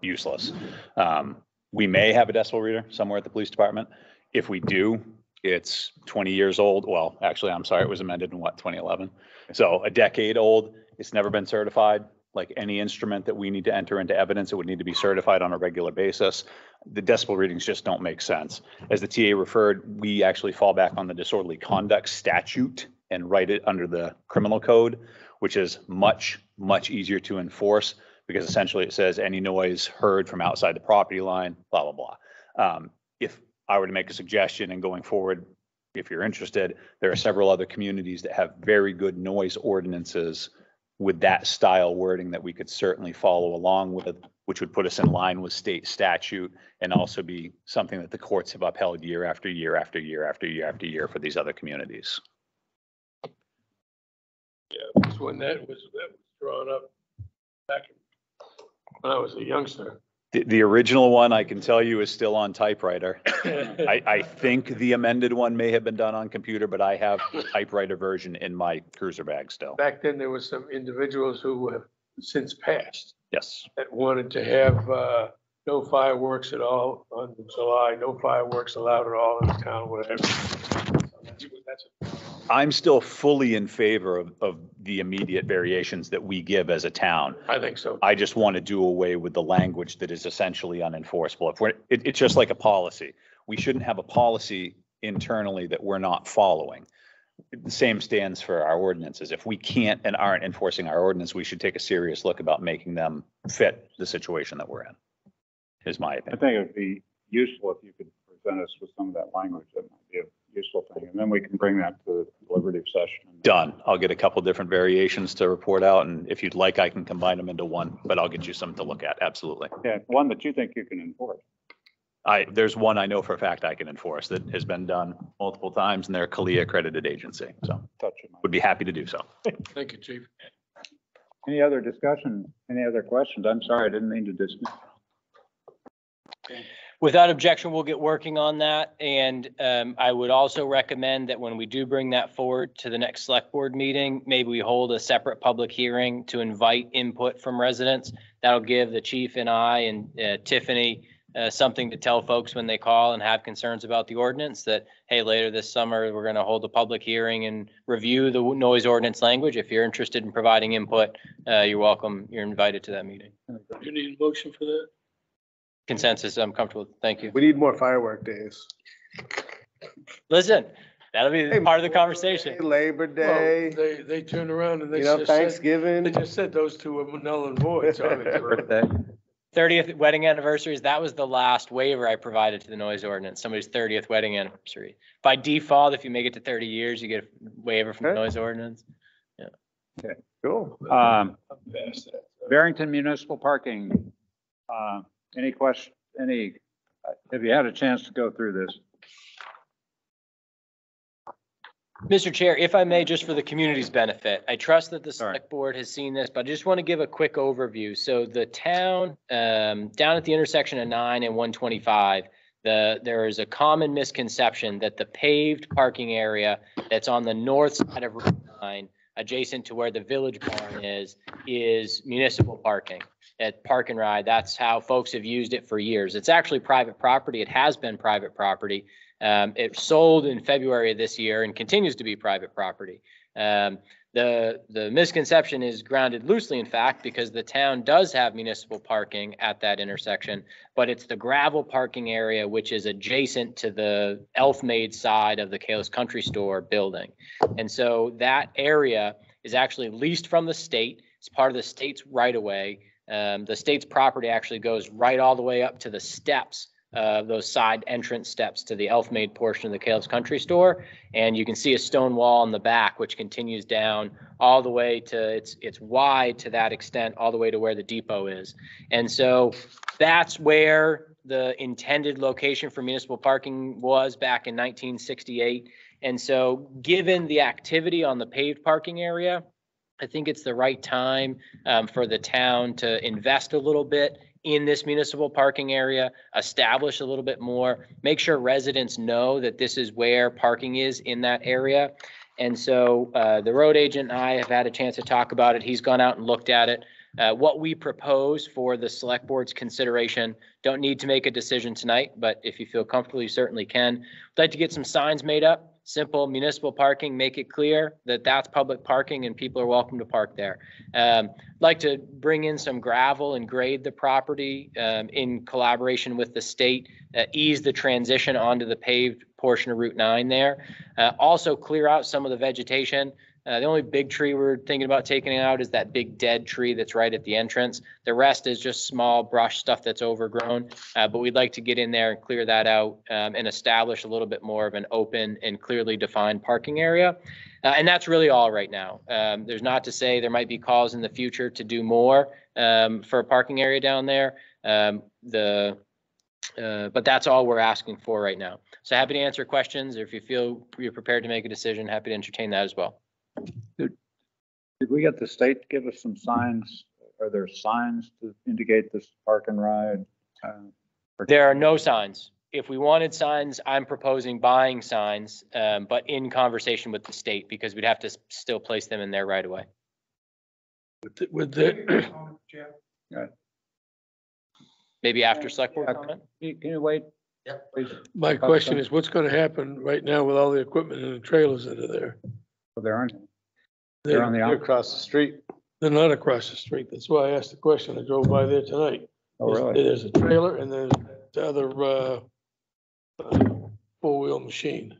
useless. Um, We may have a decibel reader somewhere at the police department. If we do, it's twenty years old. Well, actually, I'm sorry, it was amended in what, twenty eleven? So a decade old. It's never been certified. Like any instrument that we need to enter into evidence, it would need to be certified on a regular basis. The decibel readings just don't make sense. As the TA referred, we actually fall back on the disorderly conduct statute and write it under the criminal code, which is much, much easier to enforce because essentially it says any noise heard from outside the property line, blah, blah, blah. Um, If I were to make a suggestion and going forward, if you're interested, there are several other communities that have very good noise ordinances with that style wording that we could certainly follow along with, which would put us in line with state statute and also be something that the courts have upheld year after year after year after year after year for these other communities. Yeah, when that was, that was drawn up back when I was a youngster. The, the original one, I can tell you, is still on typewriter. [COUGHS] I, I think the amended one may have been done on computer, but I have the typewriter version in my cruiser bag still. Back then, there were some individuals who have since passed Yes. that wanted to have, uh, no fireworks at all on July, no fireworks allowed at all in the town, whatever. That's- I'm still fully in favor of, of the immediate variations that we give as a town. I think so. I just want to do away with the language that is essentially unenforceable. If we're, it, it's just like a policy. We shouldn't have a policy internally that we're not following. The same stands for our ordinances. If we can't and aren't enforcing our ordinance, we should take a serious look about making them fit the situation that we're in. Is my opinion. I opinion. think it'd be useful if you could present us with some of that language. That might be a useful thing. And then we can bring that to the deliberative session. Done. I'll get a couple different variations to report out and if you'd like, I can combine them into one, but I'll get you some to look at. Absolutely. Yeah, one that you think you can enforce. I, there's one I know for a fact I can enforce that has been done multiple times and they're a CALEA accredited agency. So Touch it. would be happy to do so. Thank you, chief. Any other discussion? Any other questions? I'm sorry, I didn't mean to dismiss. Without objection, we'll get working on that. And um, I would also recommend that when we do bring that forward to the next select board meeting, maybe we hold a separate public hearing to invite input from residents. That'll give the chief and I and uh, Tiffany uh, something to tell folks when they call and have concerns about the ordinance that, hey, later this summer, we're going to hold a public hearing and review the noise ordinance language. If you're interested in providing input, uh, you're welcome. You're invited to that meeting. You need a motion for that? Consensus, I'm comfortable. Thank you. We need more firework days. Listen, that'll be Hey, part of the Memorial conversation. Day, Labor Well, Day, They, they turned around and they you know, just said, Thanksgiving. they just said those two were null and void. so [LAUGHS] it's- Birthday. Thirtieth wedding anniversaries, that was the last waiver I provided to the noise ordinance, somebody's thirtieth wedding anniversary. By default, if you make it to thirty years, you get a waiver from the Okay. noise ordinance. Yeah. Cool. Um, I'm past that. Barrington Municipal Parking, uh, any question, any, have you had a chance to go through this? Mr. Chair, if I may, just for the community's benefit, I trust that the select board has seen this, but I just want to give a quick overview. So the town, um, down at the intersection of nine and one twenty-five, the, there is a common misconception that the paved parking area that's on the north side of Route nine, adjacent to where the village barn is, is municipal parking. At Park and Ride, that's how folks have used it for years. It's actually private property. It has been private property. Um, it sold in February of this year and continues to be private property. Um, the, the misconception is grounded loosely in fact, because the town does have municipal parking at that intersection, but it's the gravel parking area which is adjacent to the Elfmaid side of the Calef's Country Store building. And so that area is actually leased from the state. It's part of the state's right of way. Um, the state's property actually goes right all the way up to the steps uh, those side entrance steps to the elf made portion of the Calef's Country Store. And you can see a stone wall in the back, which continues down all the way to, it's, it's wide to that extent, all the way to where the depot is. And so that's where the intended location for municipal parking was back in 1968. And so, given the activity on the paved parking area, I think it's the right time um, for the town to invest a little bit in this municipal parking area, establish a little bit more, make sure residents know that this is where parking is in that area. And so uh, the road agent and I have had a chance to talk about it. He's gone out and looked at it. Uh, what we propose for the select board's consideration, don't need to make a decision tonight, but if you feel comfortable, you certainly can. I'd like to get some signs made up, simple municipal parking, make it clear that that's public parking and people are welcome to park there. Um, like to bring in some gravel and grade the property, um, in collaboration with the state, uh, ease the transition onto the paved portion of Route nine there. Uh, also clear out some of the vegetation. Uh, the only big tree we're thinking about taking out is that big dead tree that's right at the entrance. The rest is just small brush stuff that's overgrown. Uh, but we'd like to get in there and clear that out, um, and establish a little bit more of an open and clearly defined parking area. Uh, and that's really all right now. Um, there's not to say there might be calls in the future to do more, um, for a parking area down there. Um, the, uh, but that's all we're asking for right now. So happy to answer questions. or If you feel you're prepared to make a decision, happy to entertain that as well. Did we get the state to give us some signs? Are there signs to indicate this park and ride? uh, There are no signs. If we wanted signs, I'm proposing buying signs, um, but in conversation with the state because we'd have to s- still place them in there right away. With the, Maybe after select board comment? Can you- can you wait? Yeah. Please. my question is, what's gonna happen right now with all the equipment and the trailers that are there? Well, There aren't. They're on the, You're out- across the street. They're not across the street. That's why I asked the question. I drove by there tonight. oh, There's- really? There's a trailer and there's the other, uh, uh, four-wheel machine.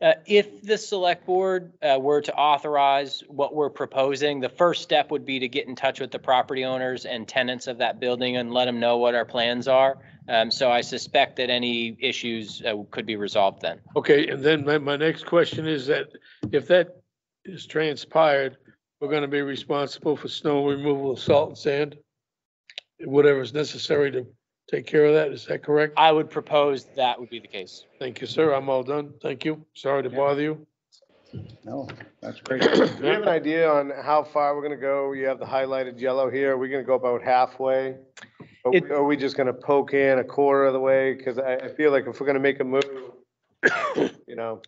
Uh, if the select board, uh, were to authorize what we're proposing, the first step would be to get in touch with the property owners and tenants of that building and let them know what our plans are. Um, so I suspect that any issues, uh, could be resolved then. Okay, and then my, my next question is that if that is transpired, we're gonna be responsible for snow removal, salt and sand? Whatever is necessary to take care of that, is that correct? I would propose that would be the case. Thank you, sir. I'm all done. Thank you. Sorry to bother you. No, that's great. [COUGHS] Do we have an idea on how far we're gonna go? You have the highlighted yellow here. Are we gonna go about halfway? Are we- It- are we just gonna poke in a quarter of the way? Cause I, I feel like if we're gonna make a move, [COUGHS] you know,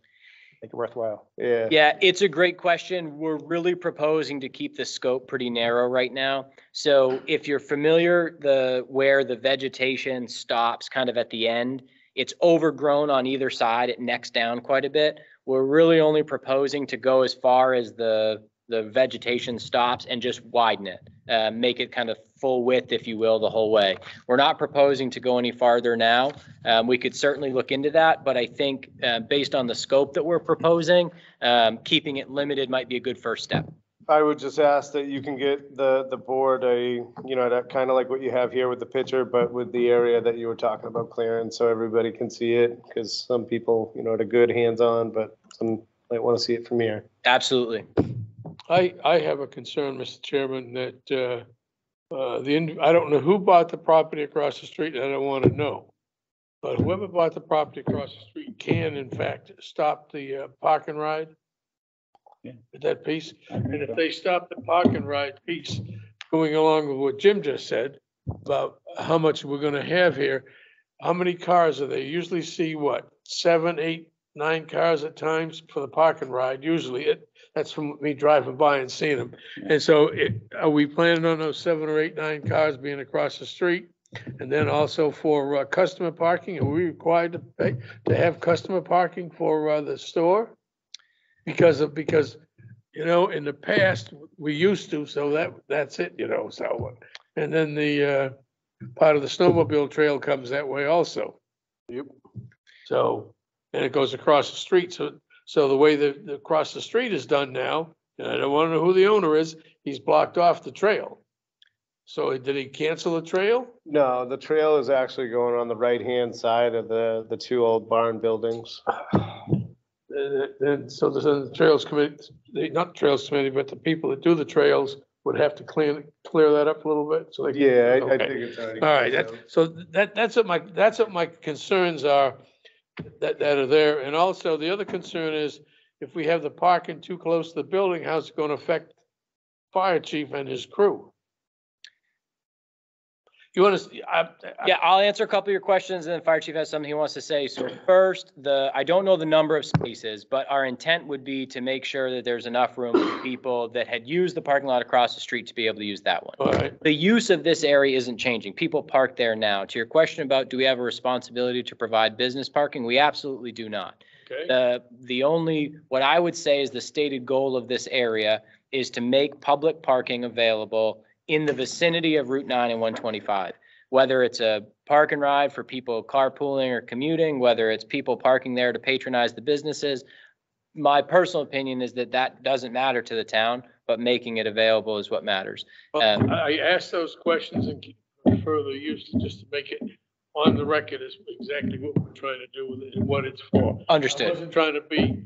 Make it worthwhile. yeah. Yeah, it's a great question. We're really proposing to keep the scope pretty narrow right now. So if you're familiar, the, where the vegetation stops kind of at the end, it's overgrown on either side. It necks down quite a bit. We're really only proposing to go as far as the, the vegetation stops and just widen it. Uh, make it kind of full width, if you will, the whole way. We're not proposing to go any farther now. Um, we could certainly look into that, but I think, uh, based on the scope that we're proposing, um, keeping it limited might be a good first step. I would just ask that you can get the, the board a, you know, that kind of like what you have here with the picture, but with the area that you were talking about clearing, so everybody can see it. Cause some people, you know, are good hands-on, but some might want to see it from here. Absolutely. I, I have a concern, Mr. Chairman, that, uh, uh, the, ind- I don't know who bought the property across the street, and I don't want to know. But whoever bought the property across the street can in fact stop the, uh, park and ride. Yeah. At that piece, and if they stop the park and ride piece, going along with what Jim just said about how much we're gonna have here, how many cars are there? Usually see what, seven, eight, nine cars at times for the park and ride, usually it, that's from me driving by and seeing them. And so it, are we planning on those seven or eight, nine cars being across the street? And then also for, uh, customer parking, are we required to pay, to have customer parking for, uh, the store? Because of, because, you know, in the past, we used to, so that, that's it, you know, so. And then the, uh, part of the snowmobile trail comes that way also. Yep. So, and it goes across the street, so, so the way the, the, across the street is done now, and I don't wanna know who the owner is, he's blocked off the trail. So did he cancel the trail? No, the trail is actually going on the right-hand side of the, the two old barn buildings. Then, then, so the, the Trails Committee, the- not the Trails Committee, but the people that do the trails would have to clear, clear that up a little bit, so they. can- Yeah, I, I Okay. think it's already. All right, that, so that, that's what my, that's what my concerns are that, that are there. And also the other concern is if we have the parking too close to the building, how's it gonna affect fire chief and his crew? You want to, I, I- Yeah, I'll answer a couple of your questions and then fire chief has something he wants to say. So first, the, I don't know the number of spaces, but our intent would be to make sure that there's enough room for people that had used the parking lot across the street to be able to use that one. all right, The use of this area isn't changing. People park there now. To your question about, do we have a responsibility to provide business parking? We absolutely do not. okay. The, the only, what I would say is the stated goal of this area is to make public parking available in the vicinity of Route 9 and 125. Whether it's a park and ride for people carpooling or commuting, whether it's people parking there to patronize the businesses. My personal opinion is that that doesn't matter to the town, but making it available is what matters. Well, Um, I asked those questions and keep further use, just to make it on the record is exactly what we're trying to do with it and what it's for. I Understood. wasn't trying to be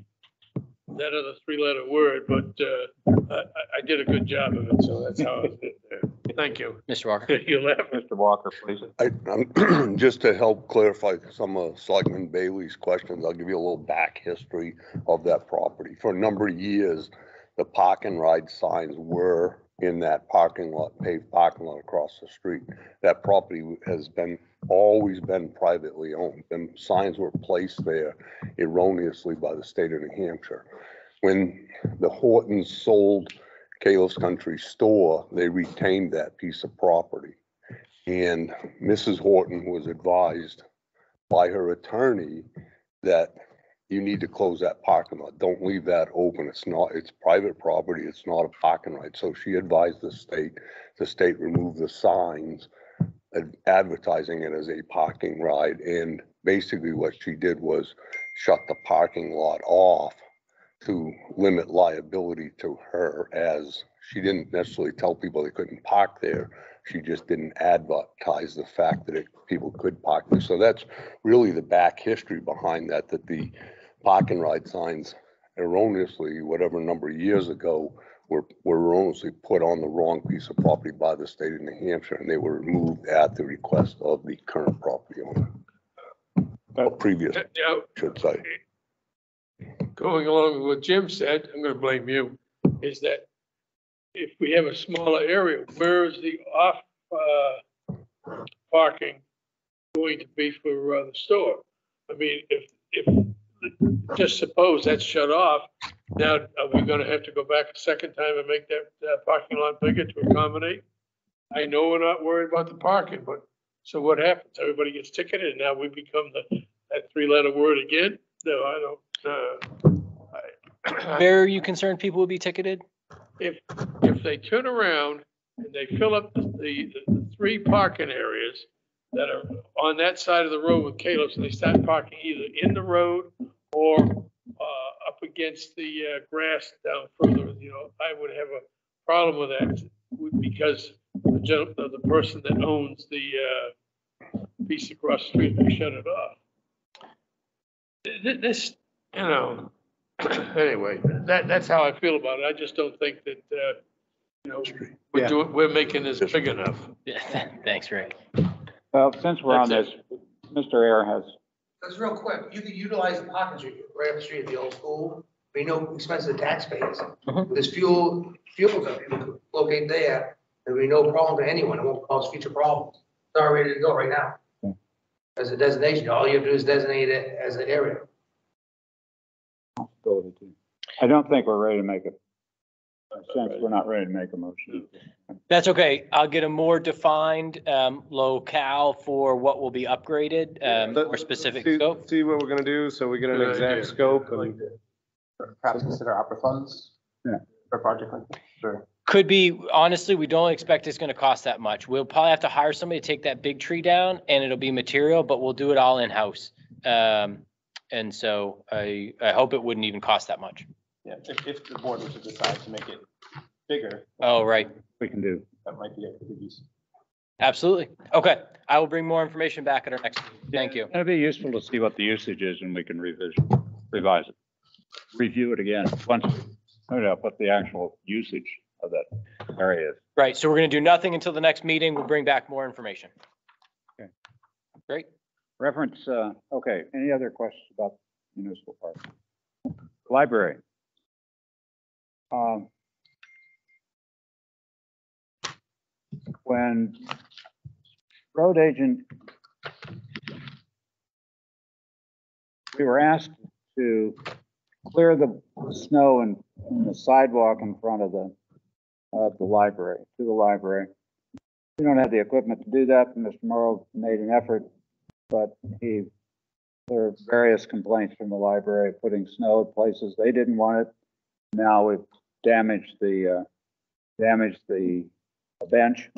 that other three-letter word, but uh, I, I- I did a good job of it, so that's how I did there. Thank you. Mr. Walker. [LAUGHS] You laugh. Mr. Walker, please. I, I'm, [CLEARS THROAT] just to help clarify some of Selectman Bailey's questions, I'll give you a little back history of that property. For a number of years, the park and ride signs were in that parking lot, paved parking lot across the street. That property has been, always been privately owned, and signs were placed there erroneously by the state of New Hampshire. When the Hortons sold Calef's Country Store, they retained that piece of property. And Mrs. Horton was advised by her attorney that you need to close that parking lot. Don't leave that open. It's not, it's private property. It's not a parking lot. So she advised the state, the state removed the signs ad- advertising it as a parking ride. And basically what she did was shut the parking lot off to limit liability to her as she didn't necessarily tell people they couldn't park there. She just didn't advertise the fact that it, people could park there. So that's really the back history behind that, that the park and ride signs erroneously, whatever number of years ago, were, were erroneously put on the wrong piece of property by the state of New Hampshire, and they were removed at the request of the current property owner. Or previous, should say. going along with what Jim said, I'm gonna blame you, is that if we have a smaller area, where is the off, uh, parking going to be for, uh, the store? I mean, if, if, just suppose that's shut off, now are we gonna have to go back a second time and make that, uh parking lot bigger to accommodate? I know we're not worried about the parking, but, so what happens? Everybody gets ticketed and now we become the, that three-letter word again? No, I don't, uh. I- Where are you concerned people will be ticketed? if, if they turn around and they fill up the, the, the three parking areas that are on that side of the road with Calef's, and they start parking either in the road or, uh, up against the, uh, grass down further, you know, I would have a problem with that because the gen, the the person that owns the, uh, piece across the street, they shut it off. Th- This, you know, [CLEARS THROAT] anyway, that, that's how I feel about it. I just don't think that, uh, you know, we're Yeah. doing, we're making this big enough. Yeah, [LAUGHS] thanks, Rick. Well, since we're on this, Mr. Air has, Just real quick, you could utilize the parking street right up the street at the old school, be no expense to the taxpayers. Mhm. There's fuel, fuels up, you could locate there, there'd be no problem to anyone, it won't cause future problems. It's all ready to go right now. As a designation, all you have to do is designate it as an area. I don't think we're ready to make it. Since we're not ready to make a motion. That's okay. I'll get a more defined um, locale for what will be upgraded, um, Let- more specific see- scope. See what we're gonna do, so we get an Good idea. exact scope I like and. Perhaps consider ARPA funds? Yeah. For a project like that? Sure. Could be, honestly, we don't expect it's gonna cost that much. We'll probably have to hire somebody to take that big tree down and it'll be material, but we'll do it all in-house. Um, and so I, I hope it wouldn't even cost that much. Yeah, if, if the board were to decide to make it bigger, Oh, right. We can do. that might be a good use. Absolutely. Okay. I will bring more information back at our next, meeting. thank you. It'd be useful to see what the usage is and we can revision, revise it. Review it again, once, find out what the actual usage of that area is. Right. So we're gonna do nothing until the next meeting. We'll bring back more information. Okay. Great. Reference, uh, okay, any other questions about municipal park? Library. Um, When road agent. We were asked to clear the snow and the sidewalk in front of the, of the library, to the library. We don't have the equipment to do that. Mr. Morrow made an effort, but he, there are various complaints from the library, putting snow at places they didn't want it. Now we've damaged the, uh, damaged the bench.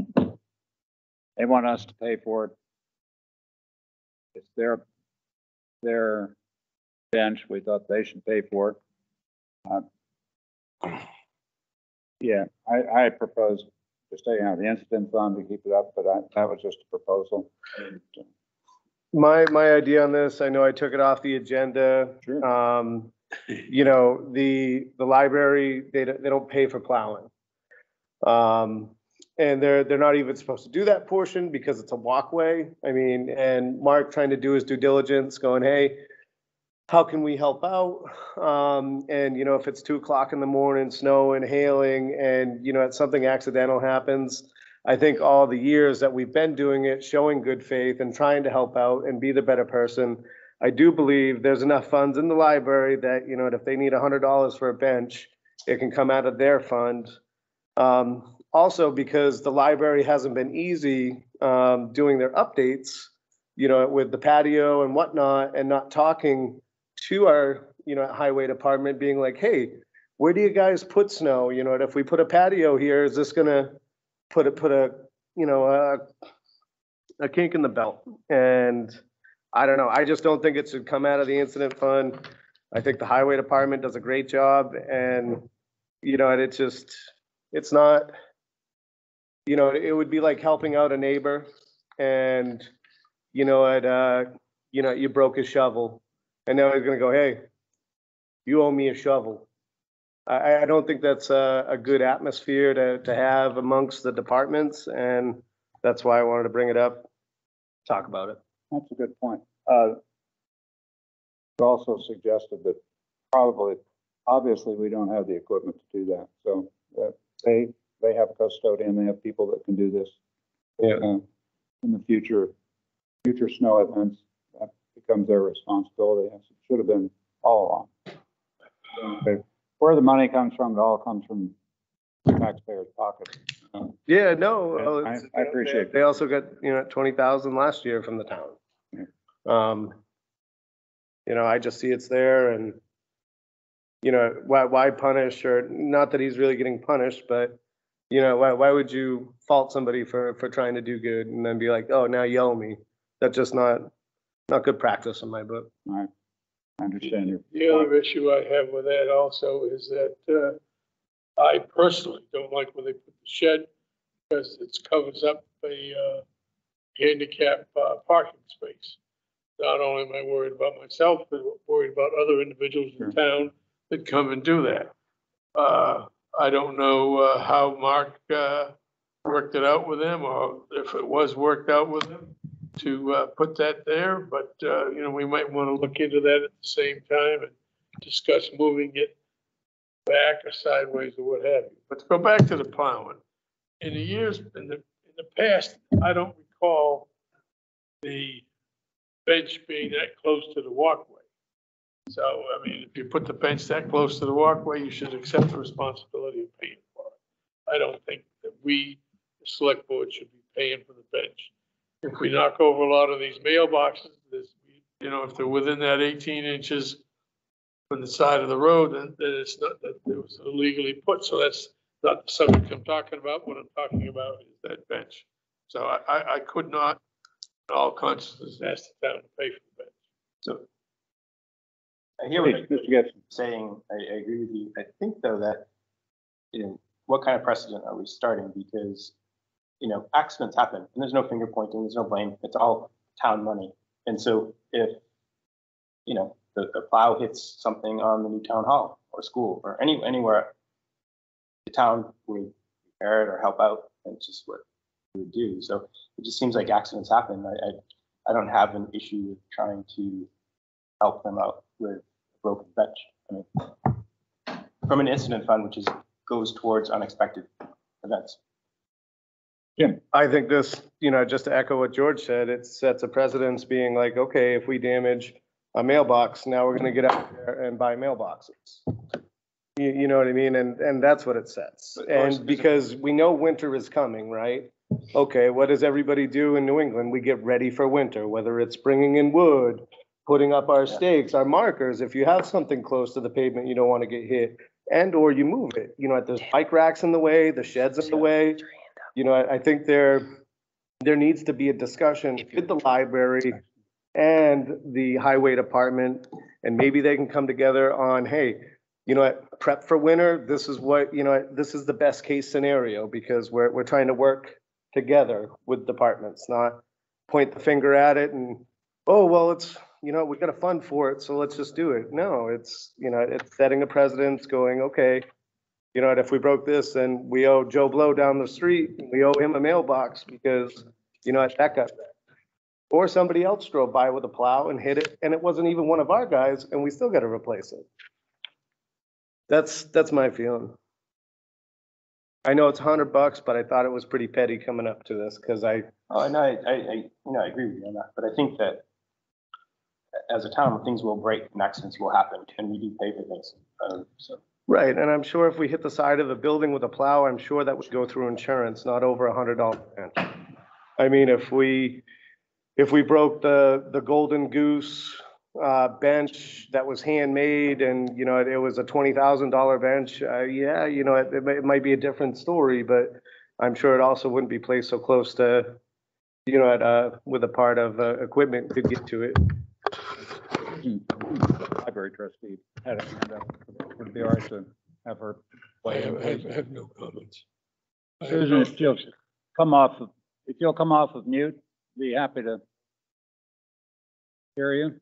They want us to pay for it. It's their, their bench. We thought they should pay for it. Uh, Yeah, I, I propose just taking out the incident fund to keep it up, but I, that was just a proposal. My, my idea on this, I know I took it off the agenda. Um, you know, the, the library, they, don't- they don't pay for plowing. Um, and they're, they're not even supposed to do that portion because it's a walkway. I mean, and Mark trying to do his due diligence, going, hey, how can we help out? Um, and you know, if it's two o'clock in the morning, snow and hailing, and you know, something accidental happens, I think all the years that we've been doing it, showing good faith and trying to help out and be the better person, I do believe there's enough funds in the library that, you know, if they need a hundred dollars for a bench, it can come out of their fund. Um, also because the library hasn't been easy, um, doing their updates, you know, with the patio and whatnot, and not talking to our, you know, highway department, being like, hey, where do you guys put snow? You know, if we put a patio here, is this gonna put a, put a, you know, a, a kink in the belt? And I don't know, I just don't think it should come out of the incident fund. I think the highway department does a great job and, you know, and it's just, it's not, you know, it would be like helping out a neighbor and, you know, at, uh, you know, you broke his shovel and now he's gonna go, hey, you owe me a shovel. I, I don't think that's a, a good atmosphere to, to have amongst the departments, and that's why I wanted to bring it up, talk about it. That's a good point. Uh, also suggested that probably, obviously, we don't have the equipment to do that, so, uh, they, they have a custodian, they have people that can do this. Yeah. Uh, In the future, future snow events, that becomes their responsibility, as it should have been all along. Okay. Where the money comes from, it all comes from taxpayers' pockets. Yeah, no. Yeah, well, I- it's- I appreciate They also got, you know, twenty thousand last year from the town. Um, you know, I just see it's there and, you know, why, why punish or, not that he's really getting punished, but, you know, why, why would you fault somebody for, for trying to do good and then be like, oh, now yell owe me? That's just not, not good practice in my book. I understand your. The other issue I have with that also is that, uh, I personally don't like where they put the shed because it covers up a, uh, handicap, uh, parking space. Not only am I worried about myself, but worried about other individuals in town that come and do that. Uh, I don't know, uh, how Mark, uh, worked it out with them or if it was worked out with them to, uh, put that there, but, uh, you know, we might want to look into that at the same time and discuss moving it back or sideways or what have you. But to go back to the plowing, in the years, in the, in the past, I don't recall the bench being that close to the walkway. So, I mean, if you put the bench that close to the walkway, you should accept the responsibility of paying for it. I don't think that we, the select board, should be paying for the bench. If we knock over a lot of these mailboxes, this, you know, if they're within that eighteen inches from the side of the road, then, then it's not, that it was illegally put, so that's not the subject I'm talking about. What I'm talking about is that bench. So I, I, I could not, in all consciousness, ask the town to pay for the bench. So I hear what Please, you're Mr. Gibson. saying. I, I agree with you. I think though that, you know, what kind of precedent are we starting? Because, you know, accidents happen and there's no finger pointing, there's no blame. It's all town money. And so if, you know, the, the plow hits something on the new town hall or school or any, anywhere, the town would repair it or help out. It's just what we would do. So it just seems like accidents happen. I, I, I don't have an issue with trying to help them out with a broken bench. I mean, from an incident fund, which is, goes towards unexpected events. Yeah, I think this, you know, just to echo what George said, it sets a precedence being like, okay, if we damage a mailbox, now we're gonna get out there and buy mailboxes. You, you know what I mean? And, and that's what it sets. And because we know winter is coming, right? Okay, what does everybody do in New England? We get ready for winter, whether it's bringing in wood, putting up our stakes, our markers. If you have something close to the pavement, you don't want to get hit. And or you move it, you know, there's bike racks in the way, the sheds in the way. You know, I, I think there, there needs to be a discussion with the library and the highway department. And maybe they can come together on, hey, you know what, prep for winter, this is what, you know, this is the best case scenario because we're, we're trying to work together with departments, not point the finger at it and, oh, well, it's, you know, we've got a fund for it, so let's just do it. No, it's, you know, it's setting a precedence going, okay, you know, what, if we broke this, then we owe Joe Blow down the street, we owe him a mailbox because, you know, that got. Or somebody else drove by with a plow and hit it, and it wasn't even one of our guys, and we still gotta replace it. That's, that's my feeling. I know it's a hundred bucks, but I thought it was pretty petty coming up to this, cause I, Oh, and I, I, I, you know, I agree with you on that, but I think that as a town, things will break and accidents will happen, and we do pay for things, um, so. right, and I'm sure if we hit the side of the building with a plow, I'm sure that would go through insurance, not over a hundred dollar. I mean, if we, if we broke the, the Golden Goose, uh, bench that was handmade and, you know, it was a twenty thousand dollar bench, uh, yeah, you know, it, it might- it might be a different story, but I'm sure it also wouldn't be placed so close to, you know, at, uh, with a part of, uh, equipment to get to it. Library trustee had a hand up. Would it be all right to have her? I have, I have- I have no comments. I have Susan, no- if you'll come off, of if you'll come off of mute, be happy to hear you.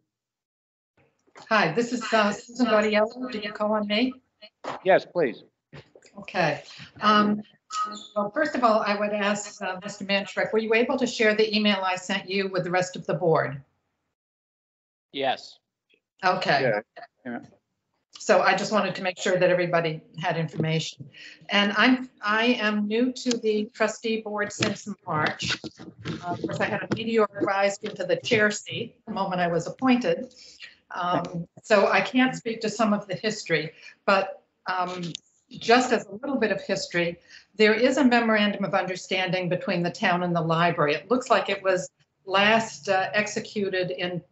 Hi, this is uh, Susan Gaudiello. Did you call on me? Yes, please. Okay. Um, Well, first of all, I would ask uh, Mr. Mantrek, were you able to share the email I sent you with the rest of the board? Yes. Okay. Yeah, yeah. So I just wanted to make sure that everybody had information. And I'm, I am new to the trustee board since March. Uh, Of course, I had a meteor rise into the chair seat the moment I was appointed. Um, So I can't speak to some of the history, but um, just as a little bit of history, there is a memorandum of understanding between the town and the library. It looks like it was last uh, executed in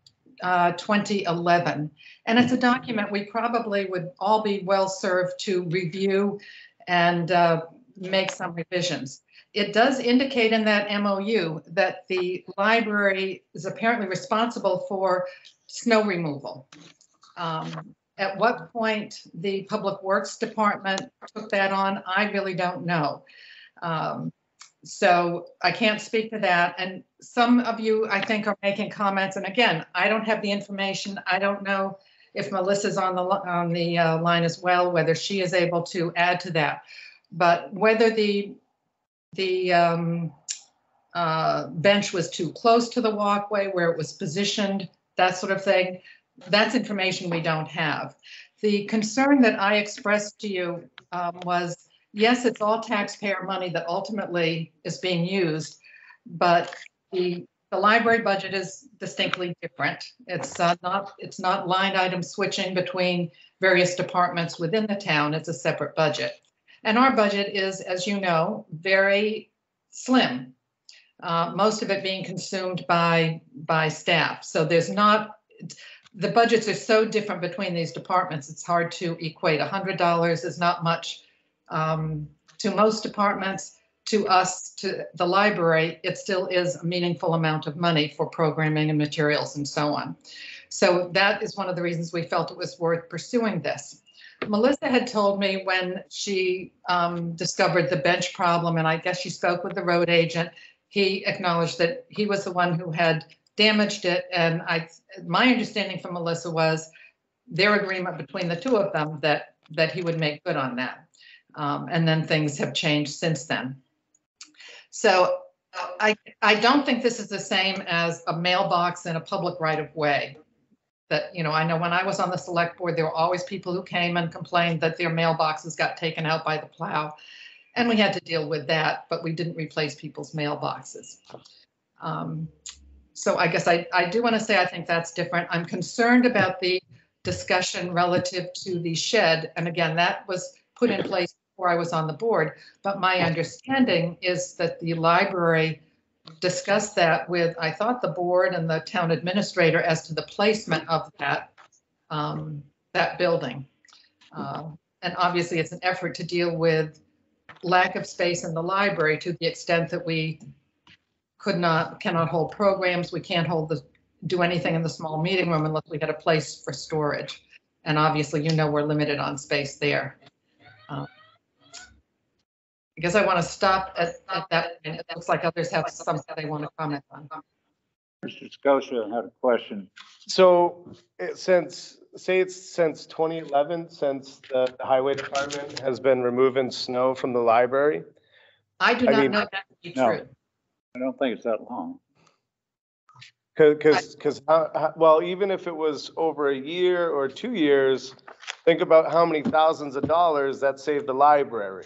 uh, 2011. And it's a document we probably would all be well served to review and uh, make some revisions. It does indicate in that MOU that the library is apparently responsible for snow removal. Um, At what point the Public Works Department took that on, I really don't know. Um, So I can't speak to that. And some of you, I think, are making comments. And again, I don't have the information. I don't know if Melissa's on the, on the uh, line as well, whether she is able to add to that. But whether the, the um, uh, bench was too close to the walkway, where it was positioned, that sort of thing, that's information we don't have. The concern that I expressed to you um, was, yes, it's all taxpayer money that ultimately is being used, but the, the library budget is distinctly different. It's uh, not, it's not line item switching between various departments within the town. It's a separate budget. And our budget is, as you know, very slim. Uh, most of it being consumed by, by staff. So there's not, the budgets are so different between these departments, it's hard to equate. A hundred dollars is not much um, to most departments. To us, to the library, it still is a meaningful amount of money for programming and materials and so on. So that is one of the reasons we felt it was worth pursuing this. Melissa had told me when she um, discovered the bench problem, and I guess she spoke with the road agent, he acknowledged that he was the one who had damaged it. And I, my understanding from Melissa was their agreement between the two of them that, that he would make good on that. Um, and then things have changed since then. So I, I don't think this is the same as a mailbox in a public right of way. That, you know, I know when I was on the select board, there were always people who came and complained that their mailboxes got taken out by the plow. And we had to deal with that, but we didn't replace people's mailboxes. Um, So I guess I, I do want to say, I think that's different. I'm concerned about the discussion relative to the shed. And again, that was put in place before I was on the board. But my understanding is that the library discussed that with, I thought, the board and the town administrator as to the placement of that, um, that building. Um, And obviously, it's an effort to deal with lack of space in the library to the extent that we could not, cannot hold programs, we can't hold the, do anything in the small meeting room unless we had a place for storage. And obviously, you know, we're limited on space there. Um, I guess I want to stop at, at that, point. it looks like others have something they want to comment on. Mr. Scotia had a question. So it, since, say it's since 2011, since the the highway department has been removing snow from the library. I do I not mean- know that to be No. true. I don't think it's that long. Cause, cause, well, even if it was over a year or two years, think about how many thousands of dollars that saved the library.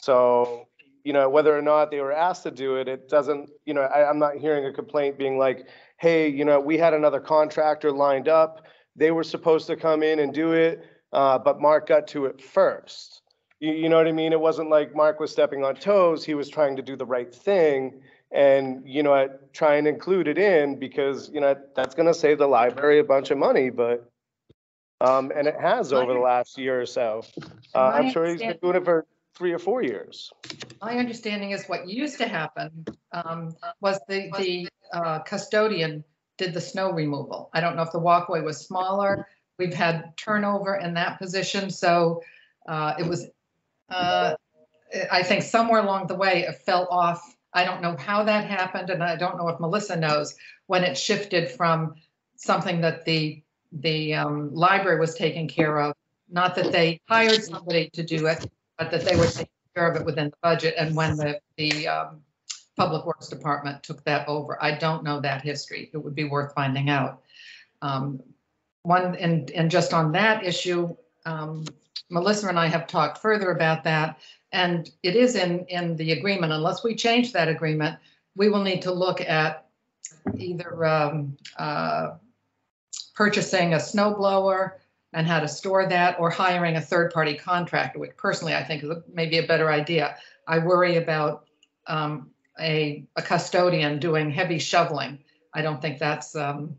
So, you know, whether or not they were asked to do it, it doesn't, you know, I, I'm not hearing a complaint being like, hey, you know, we had another contractor lined up. They were supposed to come in and do it, uh, but Mark got to it first. You, you know what I mean? It wasn't like Mark was stepping on toes. He was trying to do the right thing and, you know, try and include it in because, you know, that's gonna save the library a bunch of money, but, um, and it has over the last year or so. Uh, I'm sure he's been doing it for three or four years. My understanding is what used to happen um, was the, the uh, custodian did the snow removal. I don't know if the walkway was smaller. We've had turnover in that position, so uh, it was, uh, I think somewhere along the way, it fell off. I don't know how that happened, and I don't know if Melissa knows, when it shifted from something that the, the um, library was taking care of. Not that they hired somebody to do it, but that they were taking care of it within the budget and when the, the um, Public Works Department took that over. I don't know that history. It would be worth finding out. Um, One, and, and just on that issue, um, Melissa and I have talked further about that. And it is in, in the agreement, unless we change that agreement, we will need to look at either um, uh, purchasing a snow blower and how to store that, or hiring a third-party contractor, which personally I think is maybe a better idea. I worry about um, a, a custodian doing heavy shoveling. I don't think that's um,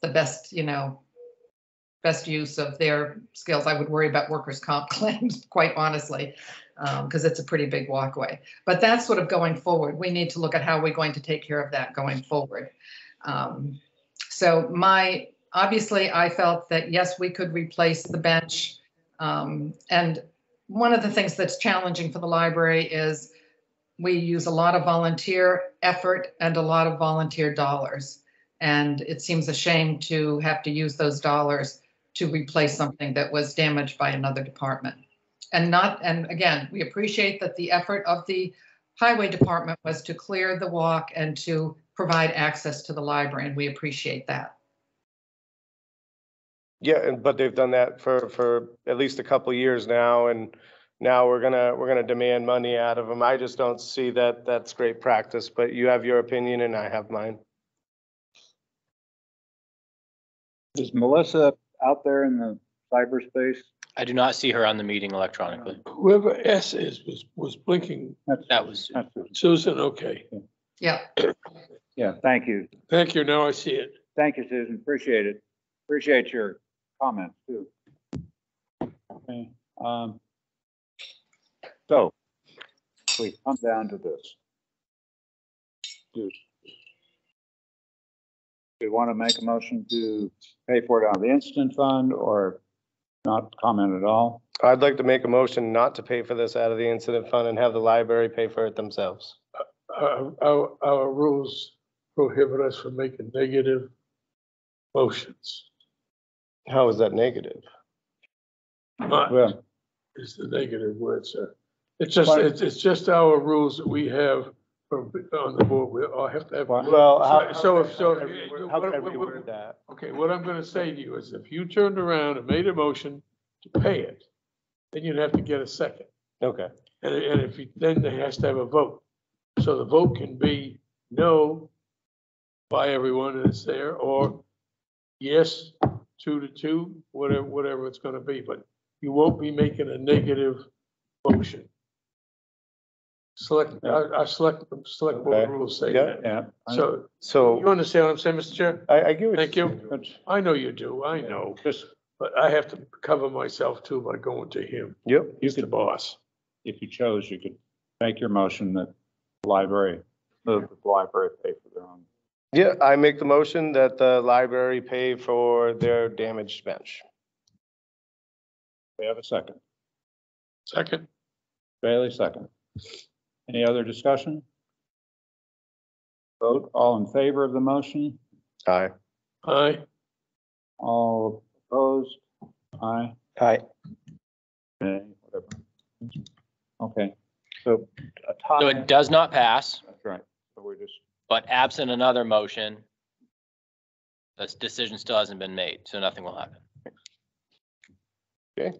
the best, you know, best use of their skills. I would worry about workers' comp [LAUGHS] claims, quite honestly, because it's a pretty big walkway. But that's sort of going forward. We need to look at how we're going to take care of that going forward. Um, So my, obviously, I felt that, yes, we could replace the bench. Um, And one of the things that's challenging for the library is we use a lot of volunteer effort and a lot of volunteer dollars. And it seems a shame to have to use those dollars to replace something that was damaged by another department. And not, and again, we appreciate that the effort of the highway department was to clear the walk and to provide access to the library, and we appreciate that. Yeah, and, but they've done that for, for at least a couple of years now, and now we're gonna, we're gonna demand money out of them. I just don't see that, that's great practice, but you have your opinion and I have mine. Is Melissa out there in the cyberspace? I do not see her on the meeting electronically. Whoever S is was, was blinking. That was, That's- Susan, okay. Yeah, Yeah, thank you. Thank you. Now I see it. Thank you, Susan. Appreciate it. Appreciate your comments too. Okay, um. So, we come down to this. Do we want to make a motion to pay for it out of the instant fund or not comment at all? I'd like to make a motion not to pay for this out of the incident fund and have the library pay for it themselves. Our, our, our rules prohibit us from making negative motions. How is that negative? Not Well, is the negative word, sir. Uh, it's just, But- it's, it's just our rules that we have from, on the board. We all have to have. Well, how, So if, so. how if- how can I what- what- that? Okay, what I'm gonna say to you is if you turned around and made a motion to pay it, then you'd have to get a second. Okay, And, and if, he- then it has to have a vote. So the vote can be no by everyone that's there, or yes, two to two, whatever, whatever it's gonna be, but you won't be making a negative motion. Select, our, our select, select board Okay. rules say Yeah. that. Yeah. So, so you So understand what I'm saying, Mr. Chair? I, I get what. Thank you. Good. I know you do, I know, Just, but I have to cover myself too by going to him. Yep. He's the boss. if you chose, you could make your motion that the library, the the library pay for their own. Yeah, I make the motion that the library pay for their damaged bench. We have a second. Second, Bailey, second. Any other discussion? Vote, all in favor of the motion? Aye. aye, All opposed? Aye. Aye. Okay, whatever. Okay, so a So it does not pass, that's right. So we're just, but absent another motion, this decision still hasn't been made, so nothing will happen. okay,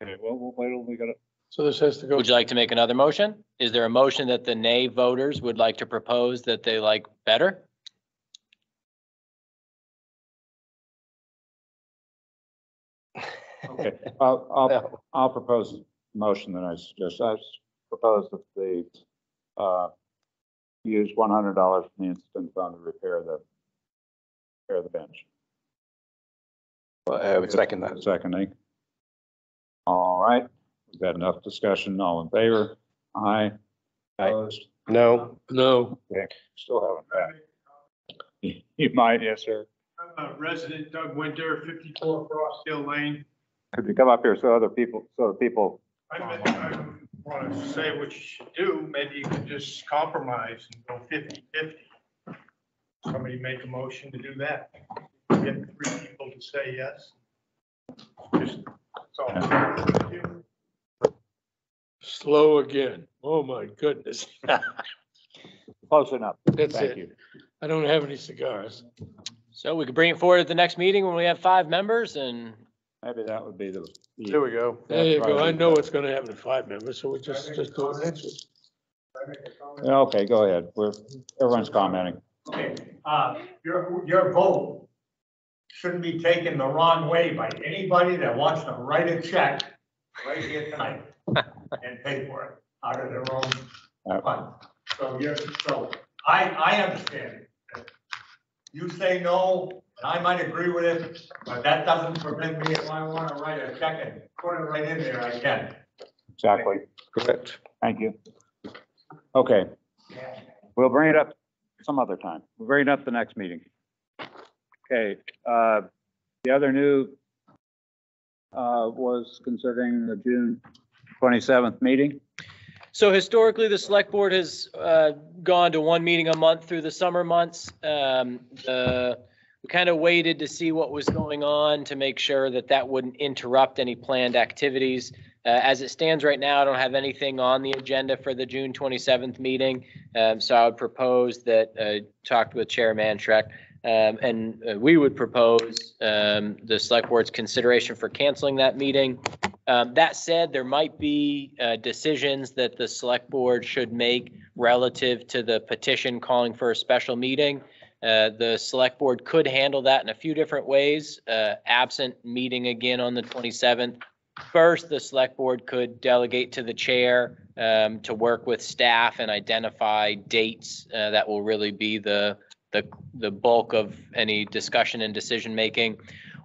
well, we'll wait till we got it. so this has to go. Would you like to make another motion? Is there a motion that the nay voters would like to propose that they like better? Okay, I'll, I'll, No. I'll propose a motion that I suggest. I s- propose that the, uh, use one hundred dollars from the incident fund to repair the, repair the bench. I would second that. Seconding. Eh? All right, we've had enough discussion. All in favor? Aye. Aye. Opposed? No, No, Okay, still haven't passed. You might, yes, sir. I'm a resident Doug Winter, fifty-four Frostdale Lane. Could you come up here so other people, so the people, I want to say what you should do, maybe you could just compromise and go 50-50. Somebody make a motion to do that. Get three people to say yes. Just, that's all. slow again. Oh, my goodness. [LAUGHS] close enough. That's Thank it. you. I don't have any cigars. So we could bring it forward at the next meeting when we have five members and Maybe that would be the. there we go. There you go. I know what's gonna happen in five members, so we just, just do it next week. Okay, go ahead. We're, everyone's commenting. Okay, uh, your, your vote shouldn't be taken the wrong way by anybody that wants to write a check right here tonight [LAUGHS] and pay for it out of their Uh, own fund. So you're, so I, I understand. it. You say no, and I might agree with it, but that doesn't prevent me if I want to write a check and put it right in there, I can. Exactly. Correct. Thank you. Okay, we'll bring it up some other time. We'll bring it up the next meeting. Okay, uh, the other new uh, was considering the June twenty-seventh meeting. So historically, the select board has uh, gone to one meeting a month through the summer months. Um, the- We kind of waited to see what was going on to make sure that that wouldn't interrupt any planned activities. Uh, As it stands right now, I don't have anything on the agenda for the June 27th meeting. Um, So I would propose that, uh, talked with Chair Mantrek, um, and uh, we would propose um, the select board's consideration for canceling that meeting. Um, That said, there might be uh, decisions that the select board should make relative to the petition calling for a special meeting. Uh, The select board could handle that in a few different ways, uh, absent meeting again on the 27th. First, the select board could delegate to the chair um, to work with staff and identify dates uh, that will really be the, the, the bulk of any discussion and decision-making.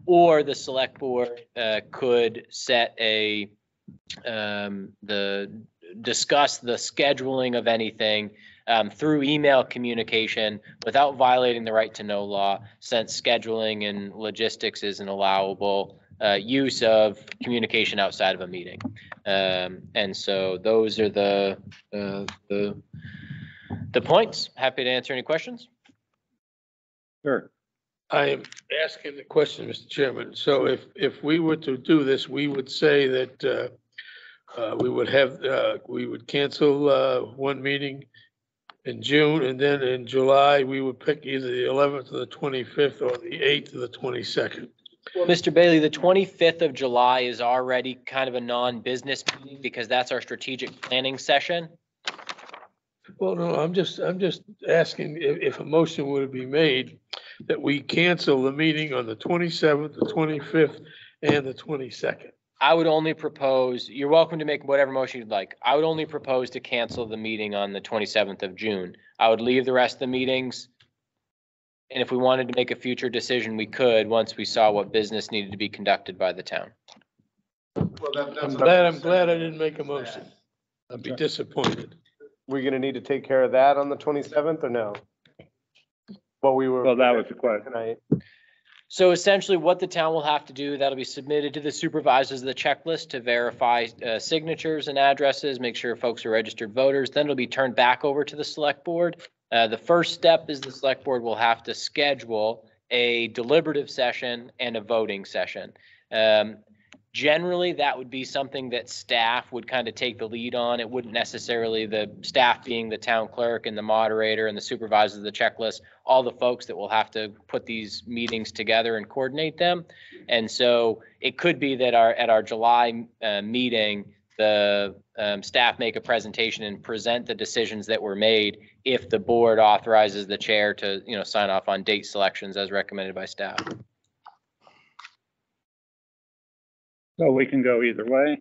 Or the select board uh, could set a, um, the, discuss the scheduling of anything um, through email communication without violating the right to know law, since scheduling and logistics is an allowable uh, use of communication outside of a meeting. Um, And so those are the, uh, the, the points. Happy to answer any questions. Sure. I am asking the question, Mr. Chairman. So if, if we were to do this, we would say that uh, uh, we would have, uh, we would cancel uh, one meeting in June, and then in July, we would pick either the 11th or the 25th or the 8th or the 22nd. Well, Mr. Bailey, the twenty-fifth of July is already kind of a non-business meeting because that's our strategic planning session. Well, no, I'm just, I'm just asking if, if a motion would be made that we cancel the meeting on the twenty-seventh, the twenty-fifth, and the twenty-second. I would only propose, you're welcome to make whatever motion you'd like. I would only propose to cancel the meeting on the twenty-seventh of June. I would leave the rest of the meetings. And if we wanted to make a future decision, we could, once we saw what business needed to be conducted by the town. I'm glad, I'm glad I didn't make a motion. I'd be disappointed. We're gonna need to take care of that on the twenty-seventh or no? What we were. Well, that was the question. Tonight. So essentially what the town will have to do, that'll be submitted to the supervisors of the checklist to verify uh, signatures and addresses, make sure folks are registered voters. Then it'll be turned back over to the select board. Uh, The first step is the select board will have to schedule a deliberative session and a voting session. Um, Generally, that would be something that staff would kind of take the lead on. It wouldn't necessarily, the staff being the town clerk and the moderator and the supervisor of the checklist, all the folks that will have to put these meetings together and coordinate them. And so it could be that our, at our July uh, meeting, the um, staff make a presentation and present the decisions that were made if the board authorizes the chair to, you know, sign off on date selections as recommended by staff. So we can go either way.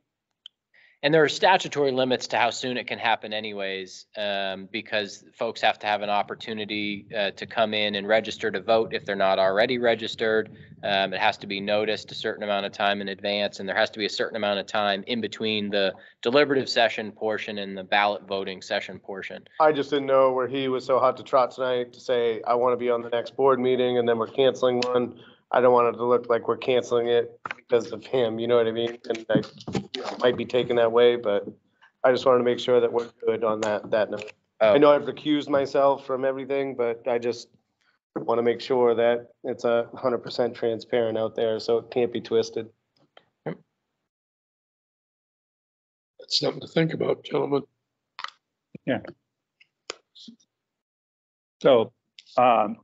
And there are statutory limits to how soon it can happen anyways, um, because folks have to have an opportunity, uh, to come in and register to vote if they're not already registered. Um, it has to be noticed a certain amount of time in advance, and there has to be a certain amount of time in between the deliberative session portion and the ballot voting session portion. I just didn't know where he was so hot to trot tonight to say, I want to be on the next board meeting and then we're canceling one. I don't want it to look like we're canceling it because of him, you know what I mean? And I you know, might be taken that way, but I just wanted to make sure that we're good on that, that note. I know I've recused myself from everything, but I just want to make sure that it's a hundred percent transparent out there, so it can't be twisted. That's something to think about, gentlemen. Yeah. So, um,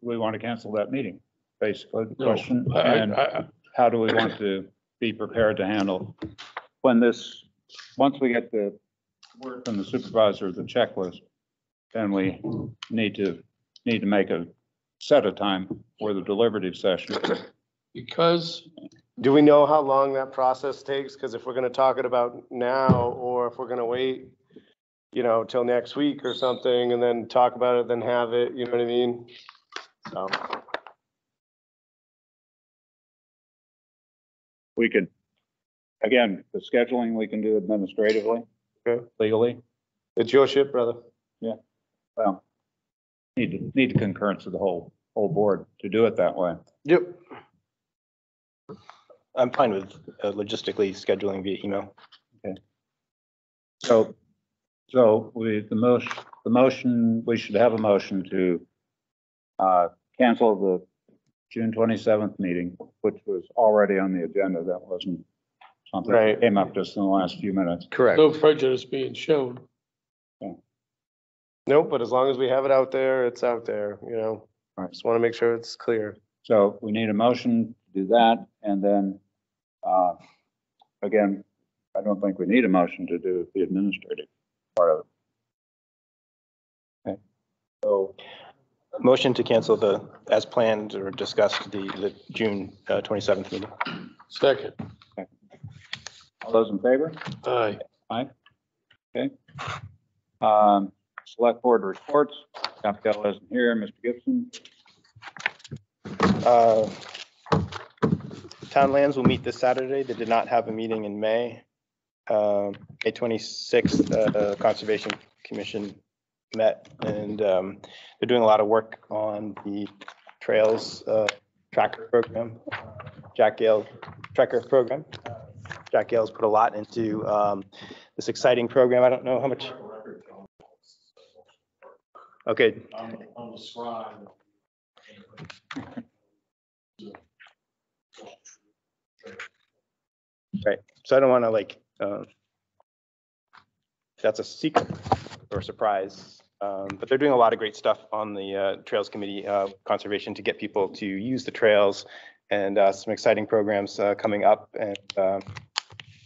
we want to cancel that meeting, basically, the No, question. I- I- And I- how do we want to be prepared to handle when this, once we get the word from the supervisor of the checklist, then we need to, need to make a set of time for the deliberative session. Because Do we know how long that process takes? Because if we're gonna talk it about now, or if we're gonna wait, you know, till next week or something, and then talk about it, then have it, you know what I mean? So, We could, again, the scheduling we can do administratively, Okay. legally. it's your ship, brother. Yeah. Well, need to, need the concurrence of the whole, whole board to do it that way. Yep. I'm fine with uh, logistically scheduling via email. Okay. So, so we, the motion, the motion, we should have a motion to uh, cancel the June twenty-seventh meeting, which was already on the agenda. That wasn't something Right. that came up just in the last few minutes. Correct. no prejudice being shown. Nope, but as long as we have it out there, it's out there, you know? Right. Just want to make sure it's clear. So we need a motion to do that, and then, uh, again, I don't think we need a motion to do the administrative part of it. Okay, so, Motion to cancel the, as planned or discussed, the, the June uh, 27th meeting. Second, all those in favor? aye. Aye. Okay. Um, select board reports, Capel isn't here, Mr. Gibson, Uh, Town lands will meet this Saturday. They did not have a meeting in May. Um, May 26th, uh, Conservation Commission met and um, they're doing a lot of work on the trails uh, tracker program, Jack Gale tracker program. Jack Gale's put a lot into um, this exciting program. I don't know how much. Okay. Right, so I don't want to like, uh, that's a secret or a surprise, Um, but they're doing a lot of great stuff on the uh, Trails Committee uh, Conservation to get people to use the trails and uh, some exciting programs uh, coming up. And um,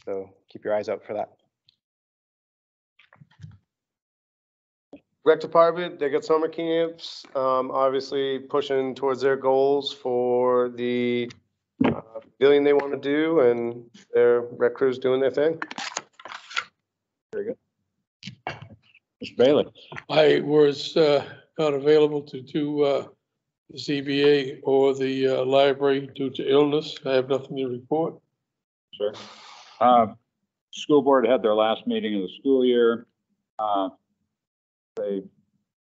so keep your eyes out for that. Rec department, they got summer camps, um, obviously pushing towards their goals for the uh, billion they want to do and their rec crew's doing their thing. Mr. Bailey. I was uh, not available to do uh, the ZBA or the uh, library due to illness. I have nothing to report. Sure. Uh, School board had their last meeting of the school year. Uh, They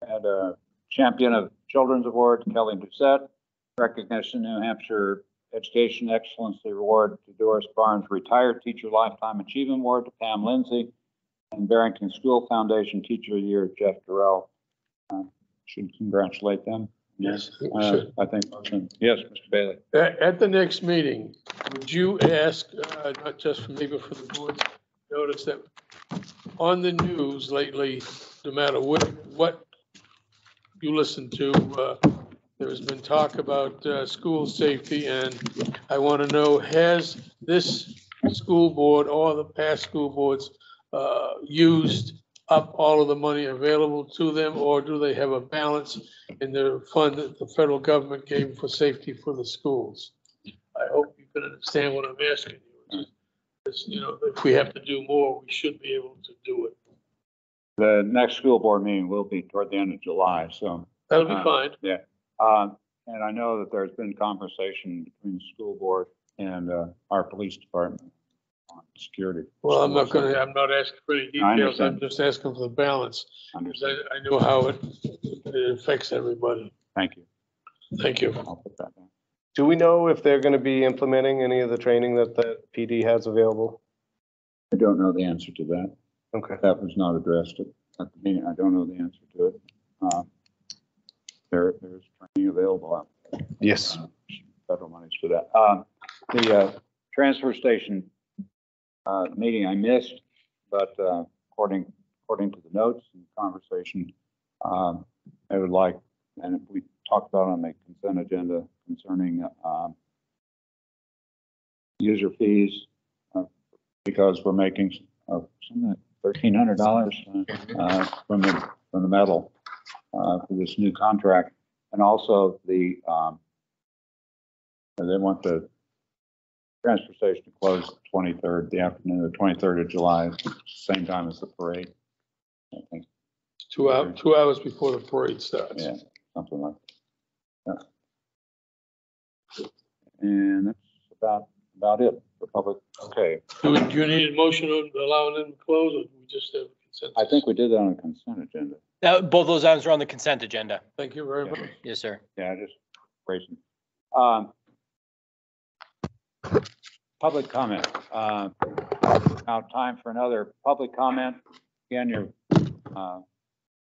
had a champion of children's award, Kelly Doucette, recognition New Hampshire Education Excellency Award to Doris Barnes, retired teacher lifetime achievement award to Pam Lindsay, and Barrington School Foundation Teacher of the Year, Jeff Durrell. Uh, Should congratulate them. Yes. Uh, I think, yes, Mr. Bailey. At, at the next meeting, would you ask, uh, not just for me, but for the board, notice that on the news lately, no matter what, what you listen to, uh, there's been talk about, uh, school safety and I want to know, has this school board or the past school boards, uh, used up all of the money available to them or do they have a balance in the fund that the federal government gave for safety for the schools? I hope you can understand what I'm asking you. It's, you know, if we have to do more, we should be able to do it. The next school board meeting will be toward the end of July, so. That'll be uh, fine. Yeah, um, and I know that there's been conversation between the school board and, uh, our police department on security. Well, I'm not gonna, I'm not asking for any I details. I'm understand. just asking for the balance. 'cause Understand. I, I know how it, it affects everybody. Thank you. Thank you. I'll put that down. Do we know if they're gonna be implementing any of the training that the PD has available? I don't know the answer to that. Okay. That was not addressed at, at the meeting. I don't know the answer to it. Um, There, there's training available out. Yes. Uh, Federal monies for that. Um, the, uh, transfer station, uh, meeting I missed, but, uh, according, according to the notes and conversation, um, I would like, and if we talked about on the consent agenda concerning, um, user fees, uh, because we're making, uh, something thirteen hundred dollars, uh, from the, from the metal, uh, for this new contract. And also the, um, they want the transfer station to close twenty-third, the afternoon of the twenty-third of July, same time as the parade. I think, Two hours, two hours before the parade starts. yeah, something like that. Yeah. And that's about, about it for public, okay. Do, we- do you need a motion on allowing them to close or do we just have consensus? I think we did that on the consent agenda. Uh, both those items are on the consent agenda. Thank you very Yeah. much. Yes, sir. Yeah, I just raising. Um, Public comment. Uh, Now time for another public comment. Again, you're, uh,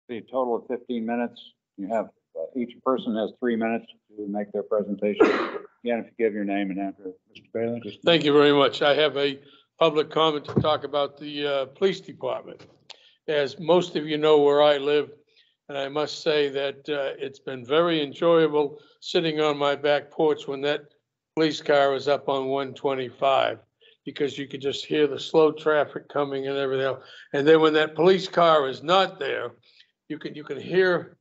the total of 15 minutes. You have, uh, each person has three minutes to make their presentation. Again, if you give your name and address, Mr. Bailey, just. Thank you very much. I have a public comment to talk about the uh, police department. As most of you know where I live, and I must say that uh, it's been very enjoyable sitting on my back porch when that police car was up on 125, because you could just hear the slow traffic coming and everything else. And then when that police car is not there, you can, you can hear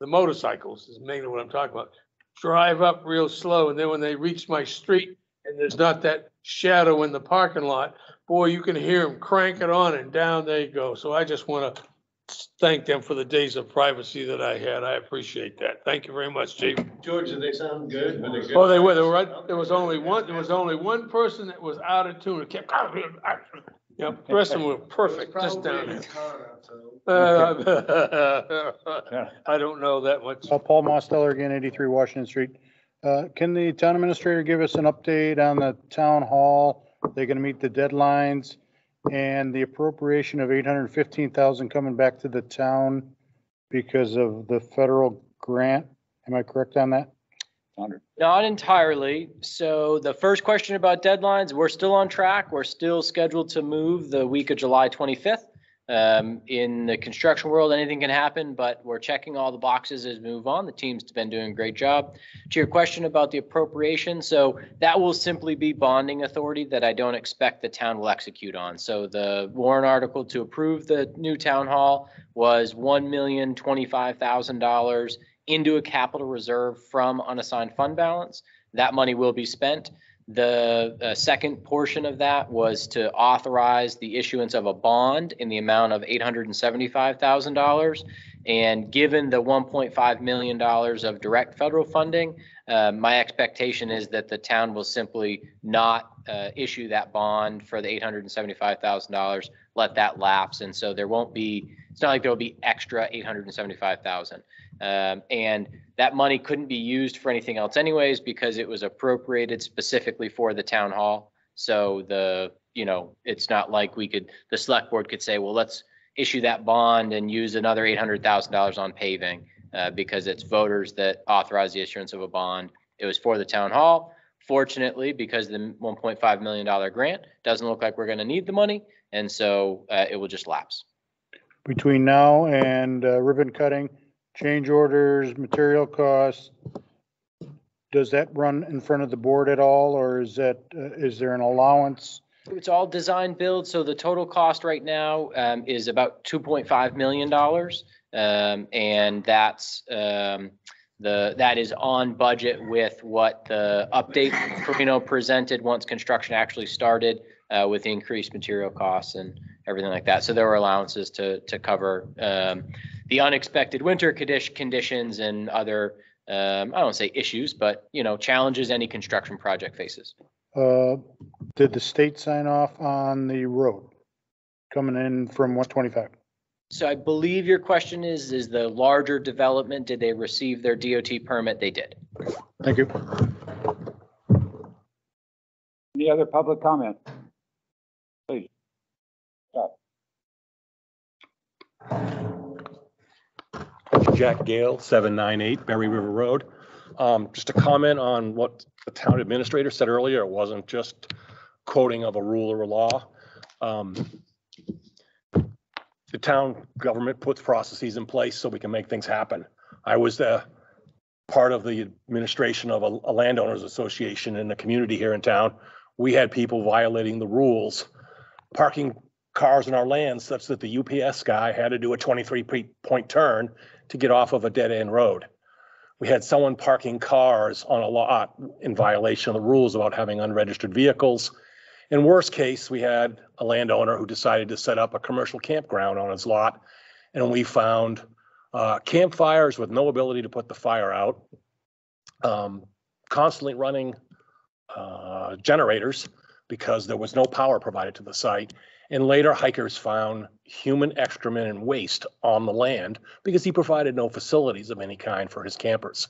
the motorcycles, is mainly what I'm talking about, drive up real slow, and then when they reach my street, and there's not that shadow in the parking lot, boy, you can hear them crank it on and down they go. So I just want to thank them for the days of privacy that I had. I appreciate that. Thank you very much, Chief. George, do they sound good? Were good? Oh, they were, they were right, there was only one, there was only one person that was out of tune, it kept, yep, the rest of them were perfect, just down there. Uh, [LAUGHS] I don't know that much. Uh, Paul Mosteller again, 83 Washington Street. Uh, Can the town administrator give us an update on the town hall? They're going to meet the deadlines and the appropriation of 815,000 coming back to the town because of the federal grant. Am I correct on that? Not entirely. So the first question about deadlines, we're still on track. We're still scheduled to move the week of July 25th. Um, in the construction world, anything can happen, but we're checking all the boxes as we move on. The team's been doing a great job. To your question about the appropriation, so that will simply be bonding authority that I don't expect the town will execute on. So the warrant article to approve the new town hall was one million twenty-five thousand dollars into a capital reserve from unassigned fund balance. That money will be spent. The uh, second portion of that was to authorize the issuance of a bond in the amount of eight hundred and dollars. Given the one point five million dollars of direct federal funding, uh, my expectation is that the town will simply not uh, issue that bond for the eight hundred and seventy-five thousand dollars, let that lapse. And so there won't be, it's not like there'll be extra eight hundred and seventy-five thousand. Um, and that money couldn't be used for anything else anyways, because it was appropriated specifically for the town hall. So the, you know, it's not like we could, the select board could say, well, let's issue that bond and use another eight hundred thousand dollars on paving, uh, because it's voters that authorize the issuance of a bond. It was for the town hall. Fortunately, because the one point five million dollar grant doesn't look like we're gonna need the money, and so, uh, it will just lapse. Between now and uh, ribbon cutting, change orders, material costs, does that run in front of the board at all, or is that, uh, is there an allowance? It's all design build, so the total cost right now um, is about two point five million dollars. Um, and that's um, the, that is on budget with what the update Carino presented once construction actually started uh, with increased material costs and everything like that. So there were allowances to, to cover um, the unexpected winter conditions and other, um, I don't say issues, but, you know, challenges any construction project faces. Uh, Did the state sign off on the road coming in from one twenty-five? So I believe your question is, is the larger development, did they receive their DOT permit? They did. Thank you. Any other public comment? Please. Jack Gale, seven nine eight Berry River Road. Um, just a comment on what the town administrator said earlier. It wasn't just quoting of a rule or a law. Um, the town government puts processes in place so we can make things happen. I was the part of the administration of a a landowners association in the community here in town. We had people violating the rules, parking cars in our land such that the UPS guy had to do a twenty-three pre- point turn to get off of a dead-end road. We had someone parking cars on a lot in violation of the rules about having unregistered vehicles. In worst case, we had a landowner who decided to set up a commercial campground on his lot. And we found uh, campfires with no ability to put the fire out. um, Constantly running uh, generators because there was no power provided to the site. And later hikers found human excrement and waste on the land because he provided no facilities of any kind for his campers.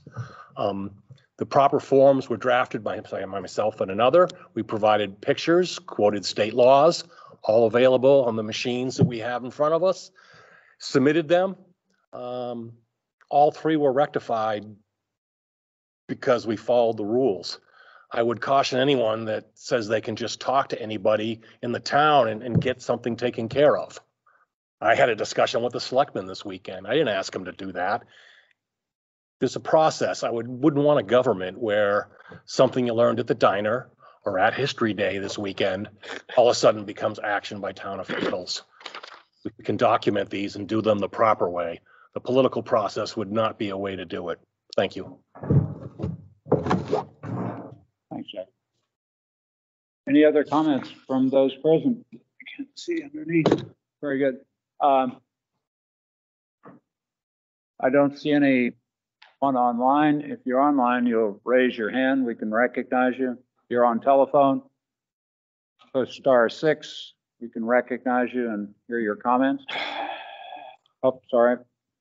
Um, The proper forms were drafted by myself and another. We provided pictures, quoted state laws, all available on the machines that we have in front of us. Submitted them. Um, All three were rectified because we followed the rules. I would caution anyone that says they can just talk to anybody in the town and, and get something taken care of. I had a discussion with the selectmen this weekend. I didn't ask them to do that. There's a process. I would, wouldn't want a government where something you learned at the diner or at History Day this weekend, all of a sudden becomes action by town officials. We can document these and do them the proper way. The political process would not be a way to do it. Thank you. Thanks, Jack. Any other comments from those present? I can't see underneath. Very good. Um, I don't see any one online. If you're online, you'll raise your hand. We can recognize you. If you're on telephone, push star six. We can recognize you and hear your comments. Oh, sorry.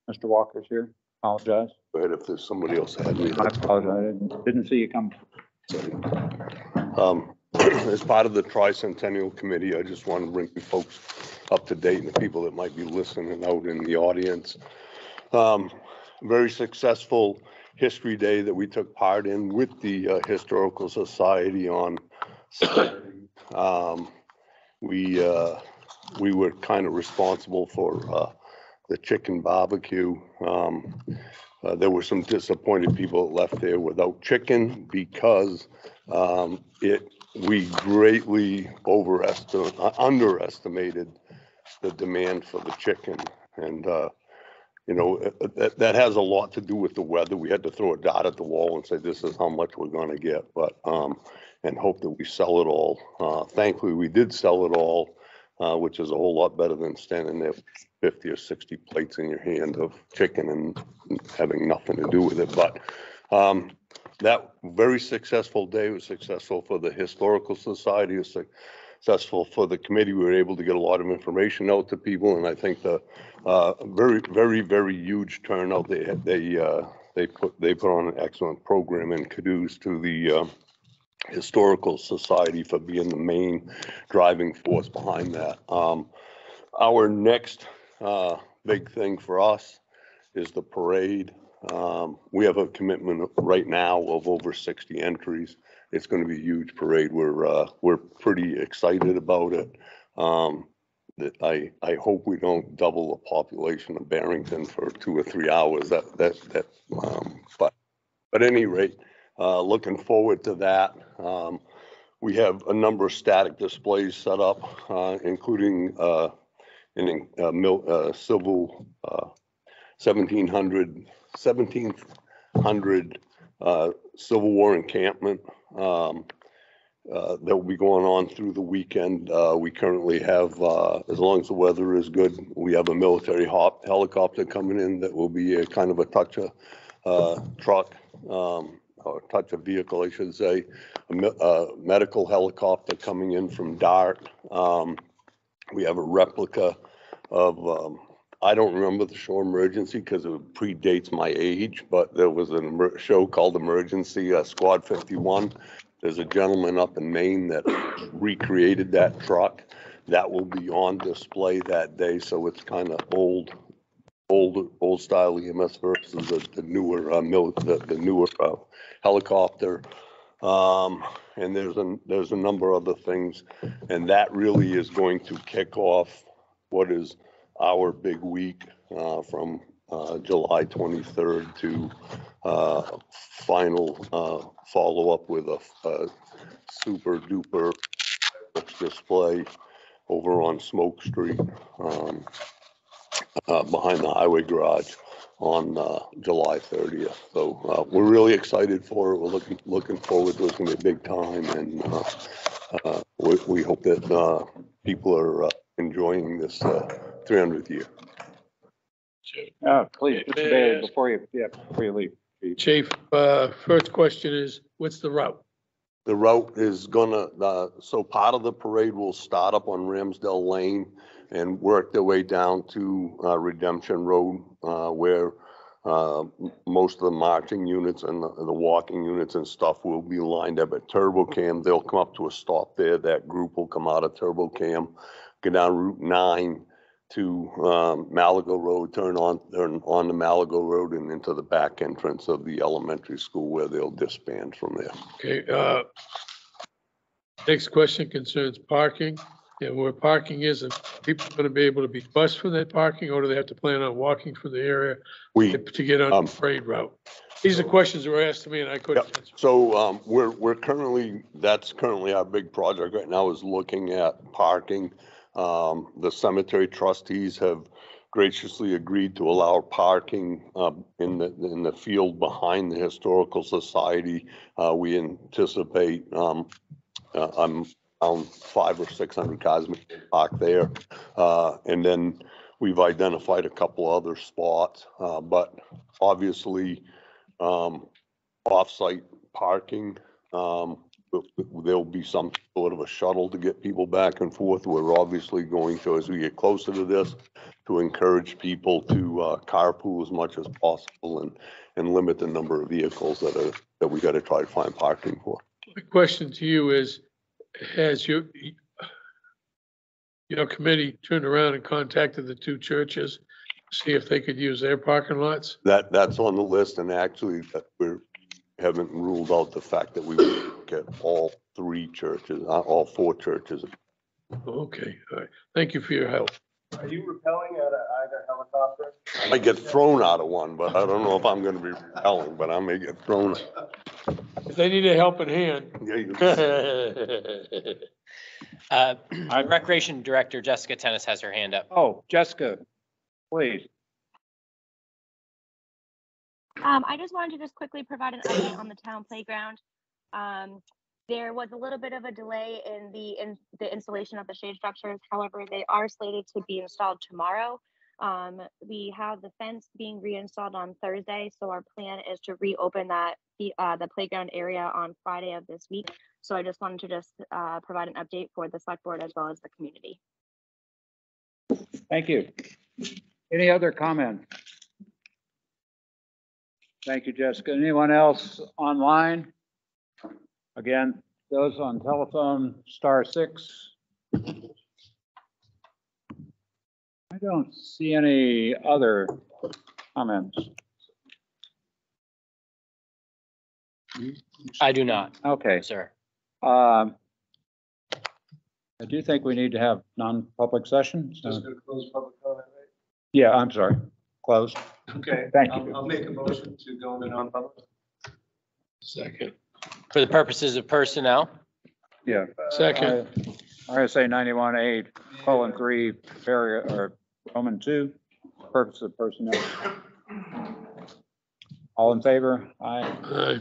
Mr. Walker's here. Apologize. But if there's somebody else ahead of me. I apologize. I didn't- Didn't see you come. Um, [CLEARS THROAT] as part of the tricentennial committee, I just want to bring you folks up to date and the people that might be listening out in the audience. Um, very successful history day that we took part in with the uh, Historical Society on. Um, we, uh, we were kind of responsible for, uh, the chicken barbecue. Um, uh, there were some disappointed people that left there without chicken because, um, it, we greatly overestimated, underestimated the demand for the chicken. And, uh, you know, uh, that, that has a lot to do with the weather. We had to throw a dot at the wall and say, this is how much we're gonna get, but, um, and hope that we sell it all. Uh, thankfully, we did sell it all, uh, which is a whole lot better than standing there fifty or sixty plates in your hand of chicken and having nothing to do with it, but, um, that very successful day was successful for the Historical Society, was successful for the committee. We were able to get a lot of information out to people, and I think the, uh, very, very, very huge turnout. They, they, uh, they put, they put on an excellent program and kudos to the, uh, Historical Society for being the main driving force behind that. Um, our next, uh, big thing for us is the parade. Um, we have a commitment right now of over 60 entries. It's going to be a huge parade. We're uh, we're pretty excited about it. Um, that I I hope we don't double the population of Barrington for two or three hours. That that that. Um, but at any rate, uh, looking forward to that. Um, we have a number of static displays set up, uh, including uh, an, uh, mil, uh, civil uh, 1700 1,700 uh, Civil War encampment um, uh, that will be going on through the weekend. Uh, we currently have, uh, as long as the weather is good, we have a military hop helicopter coming in that will be a kind of a touch toucher truck. Um, or touch a vehicle, I should say, a, a medical helicopter coming in from DHART. Um, we have a replica of um, I don't remember the show Emergency because it predates my age, but there was a emer- show called Emergency, uh, Squad fifty-one. There's a gentleman up in Maine that recreated that truck. That will be on display that day, so it's kind of old, old, old style EMS versus the, the newer, uh, mil, the, the newer, uh, helicopter. Um, and there's a, there's a number of other things, and that really is going to kick off what is our big week, uh, from, uh, July twenty-third to, uh, final, uh, follow-up with a, a super duper display over on Smoke Street, um, uh, behind the highway garage on, uh, July thirtieth. So, we're really excited for it. We're looking, looking forward to it. It's gonna be a big time and, we, we hope that, people are enjoying this, uh, three hundredth year. Uh, please, Mr. May Bailey, before you, yeah, before you leave. Chief, uh, first question is, what's the route? The route is gonna, uh, so part of the parade will start up on Ramsdell Lane and work their way down to, uh, Redemption Road, uh, where, uh, m- most of the marching units and the, the walking units and stuff will be lined up at Turbocam. They'll come up to a stop there. That group will come out of Turbocam, go down Route nine to, um, Mallego Road, turn on, turn on the Mallego Road and into the back entrance of the elementary school where they'll disband from there. Okay, uh, next question concerns parking. And where parking is, and people gonna be able to be bused from that parking, or do they have to plan on walking from the area We, to to get on um, the parade route? These are questions that were asked to me and I couldn't answer. So, um, we're, we're currently, that's currently our big project right now is looking at parking. Um, the cemetery trustees have graciously agreed to allow parking, um, in the, in the field behind the Historical Society. Uh, we anticipate, um, uh, I'm, um, five or six hundred cars may park there. Uh, and then we've identified a couple other spots, uh, but obviously, um, off-site parking. Um, there'll be some sort of a shuttle to get people back and forth. We're obviously going to, as we get closer to this, to encourage people to, uh, carpool as much as possible and, and limit the number of vehicles that are, that we gotta try to find parking for. The question to you is, has your, your committee turned around and contacted the two churches, see if they could use their parking lots? That, that's on the list and actually that we're, haven't ruled out the fact that we would look at all three churches, uh, all four churches Okay, all right. Thank you for your help. Are you repelling out of either helicopter? I might get thrown out of one, but I don't know if I'm gonna be repelling, but I may get thrown. If they need a helping hand. Yeah, you- [LAUGHS] Uh, Recreation Director Jessica Tennis has her hand up. Oh, Jessica, please. Um, I just wanted to just quickly provide an update on the town playground. Um, there was a little bit of a delay in the, in the installation of the shade structures. However, they are slated to be installed tomorrow. Um, we have the fence being reinstalled on Thursday, so our plan is to reopen that, the, uh, the playground area on Friday of this week. So I just wanted to just, uh, provide an update for the select board as well as the community. Thank you. Any other comments? Thank you, Jessica. Anyone else online? Again, those on telephone, star six. I don't see any other comments. I do not, Okay, sir. um, I do think we need to have non-public sessions. Just gonna close public comment, right? Yeah, I'm sorry, closed. Okay. Thank you. I'll, I'll make a motion to go into non-public. Second. For the purposes of personnel, Yeah. Second. RSA ninety-one A, colon three, paragraph, or Roman two, purpose of personnel. All in favor? Aye. Aye.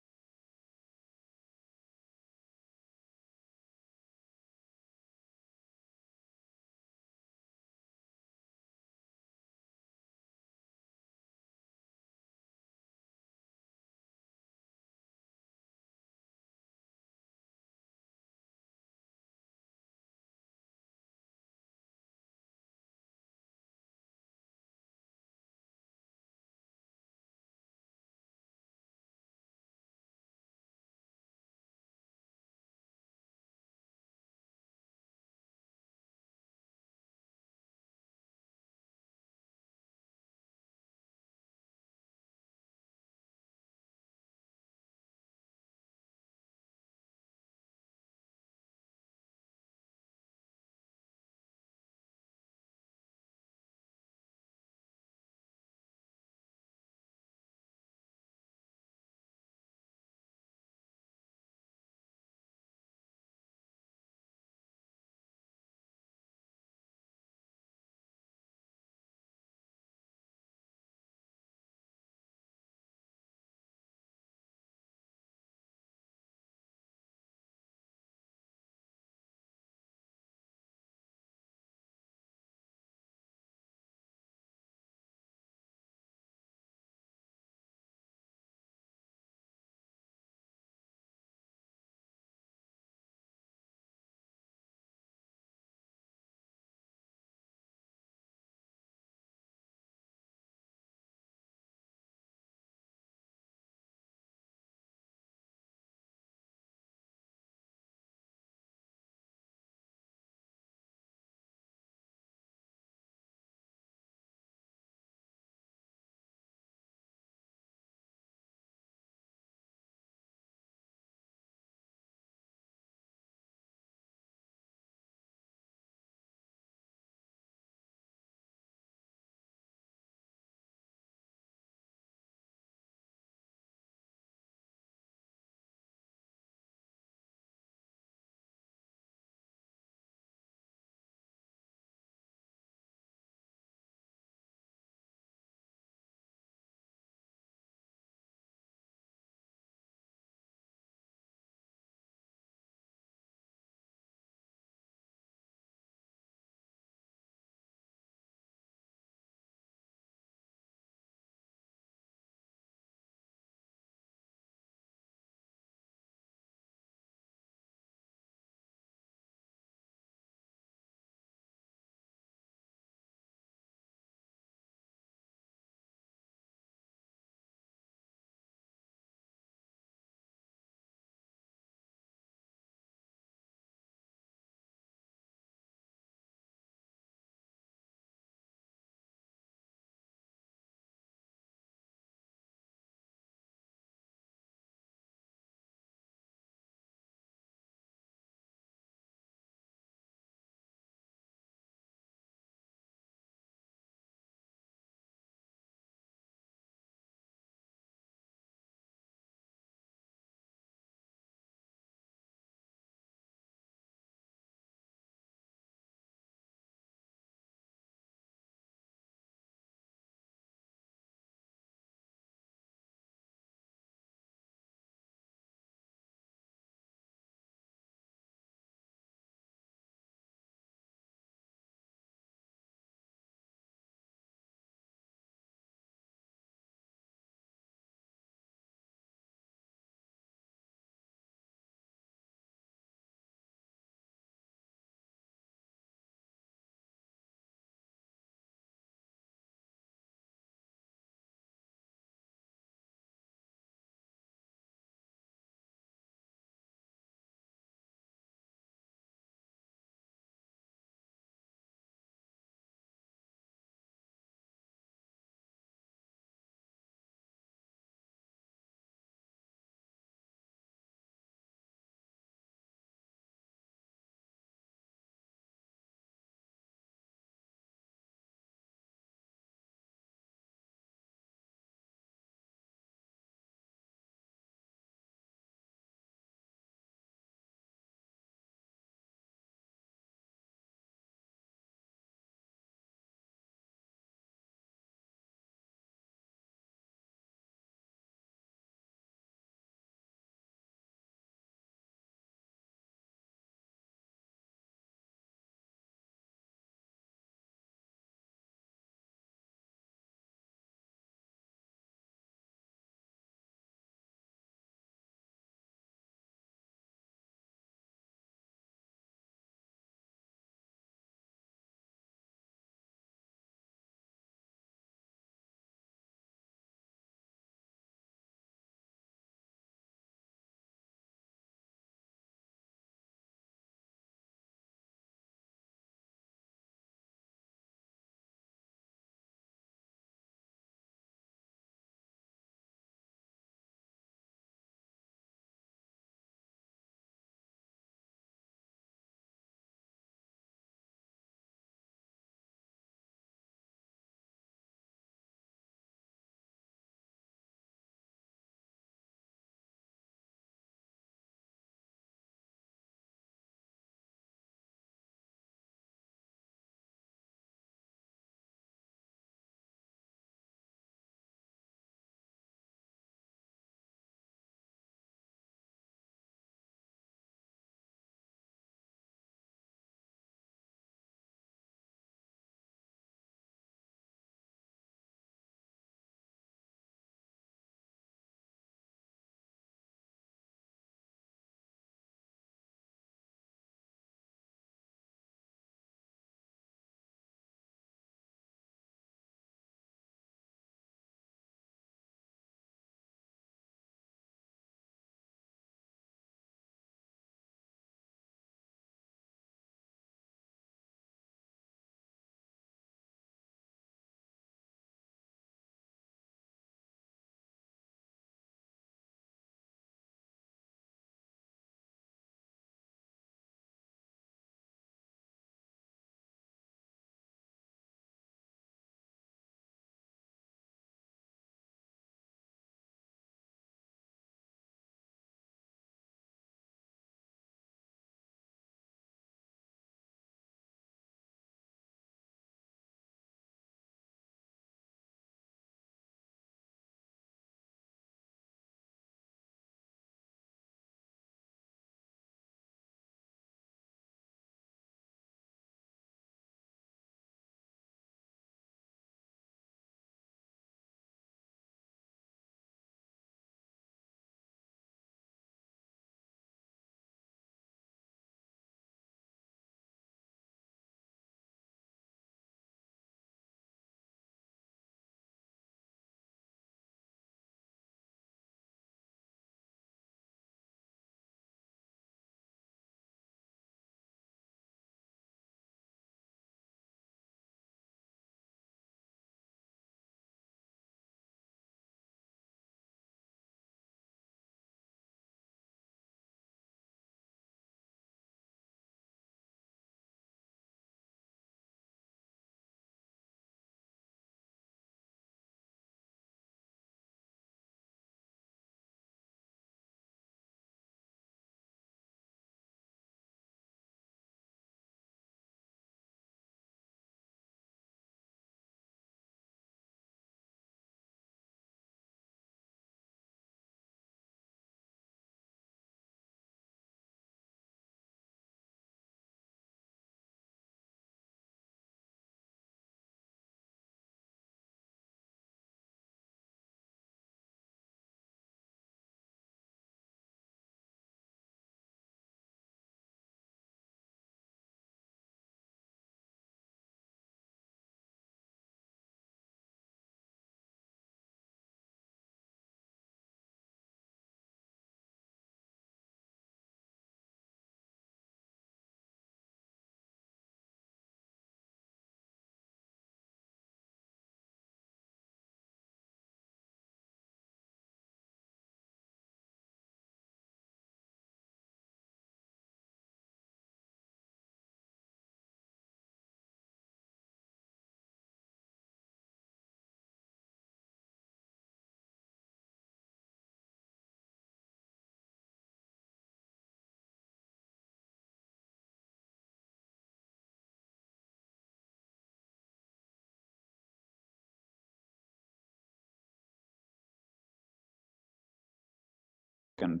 And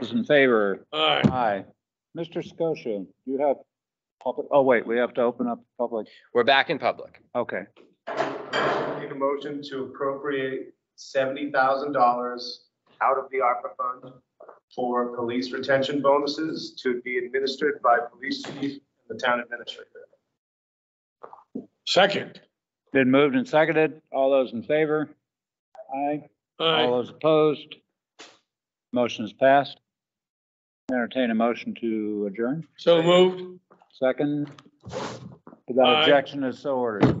those in favor? Aye. Aye. Mr. Scotia, you have public, oh, wait, we have to open up public. We're back in public. Okay. Make a motion to appropriate seventy thousand dollars out of the ARPA fund for police retention bonuses to be administered by police chief and the town administrator. Second. Been moved and seconded. All those in favor? Aye. All Aye. those opposed? Motion is passed. Entertain a motion to adjourn. So moved. Second. Without Aye. objection is so ordered.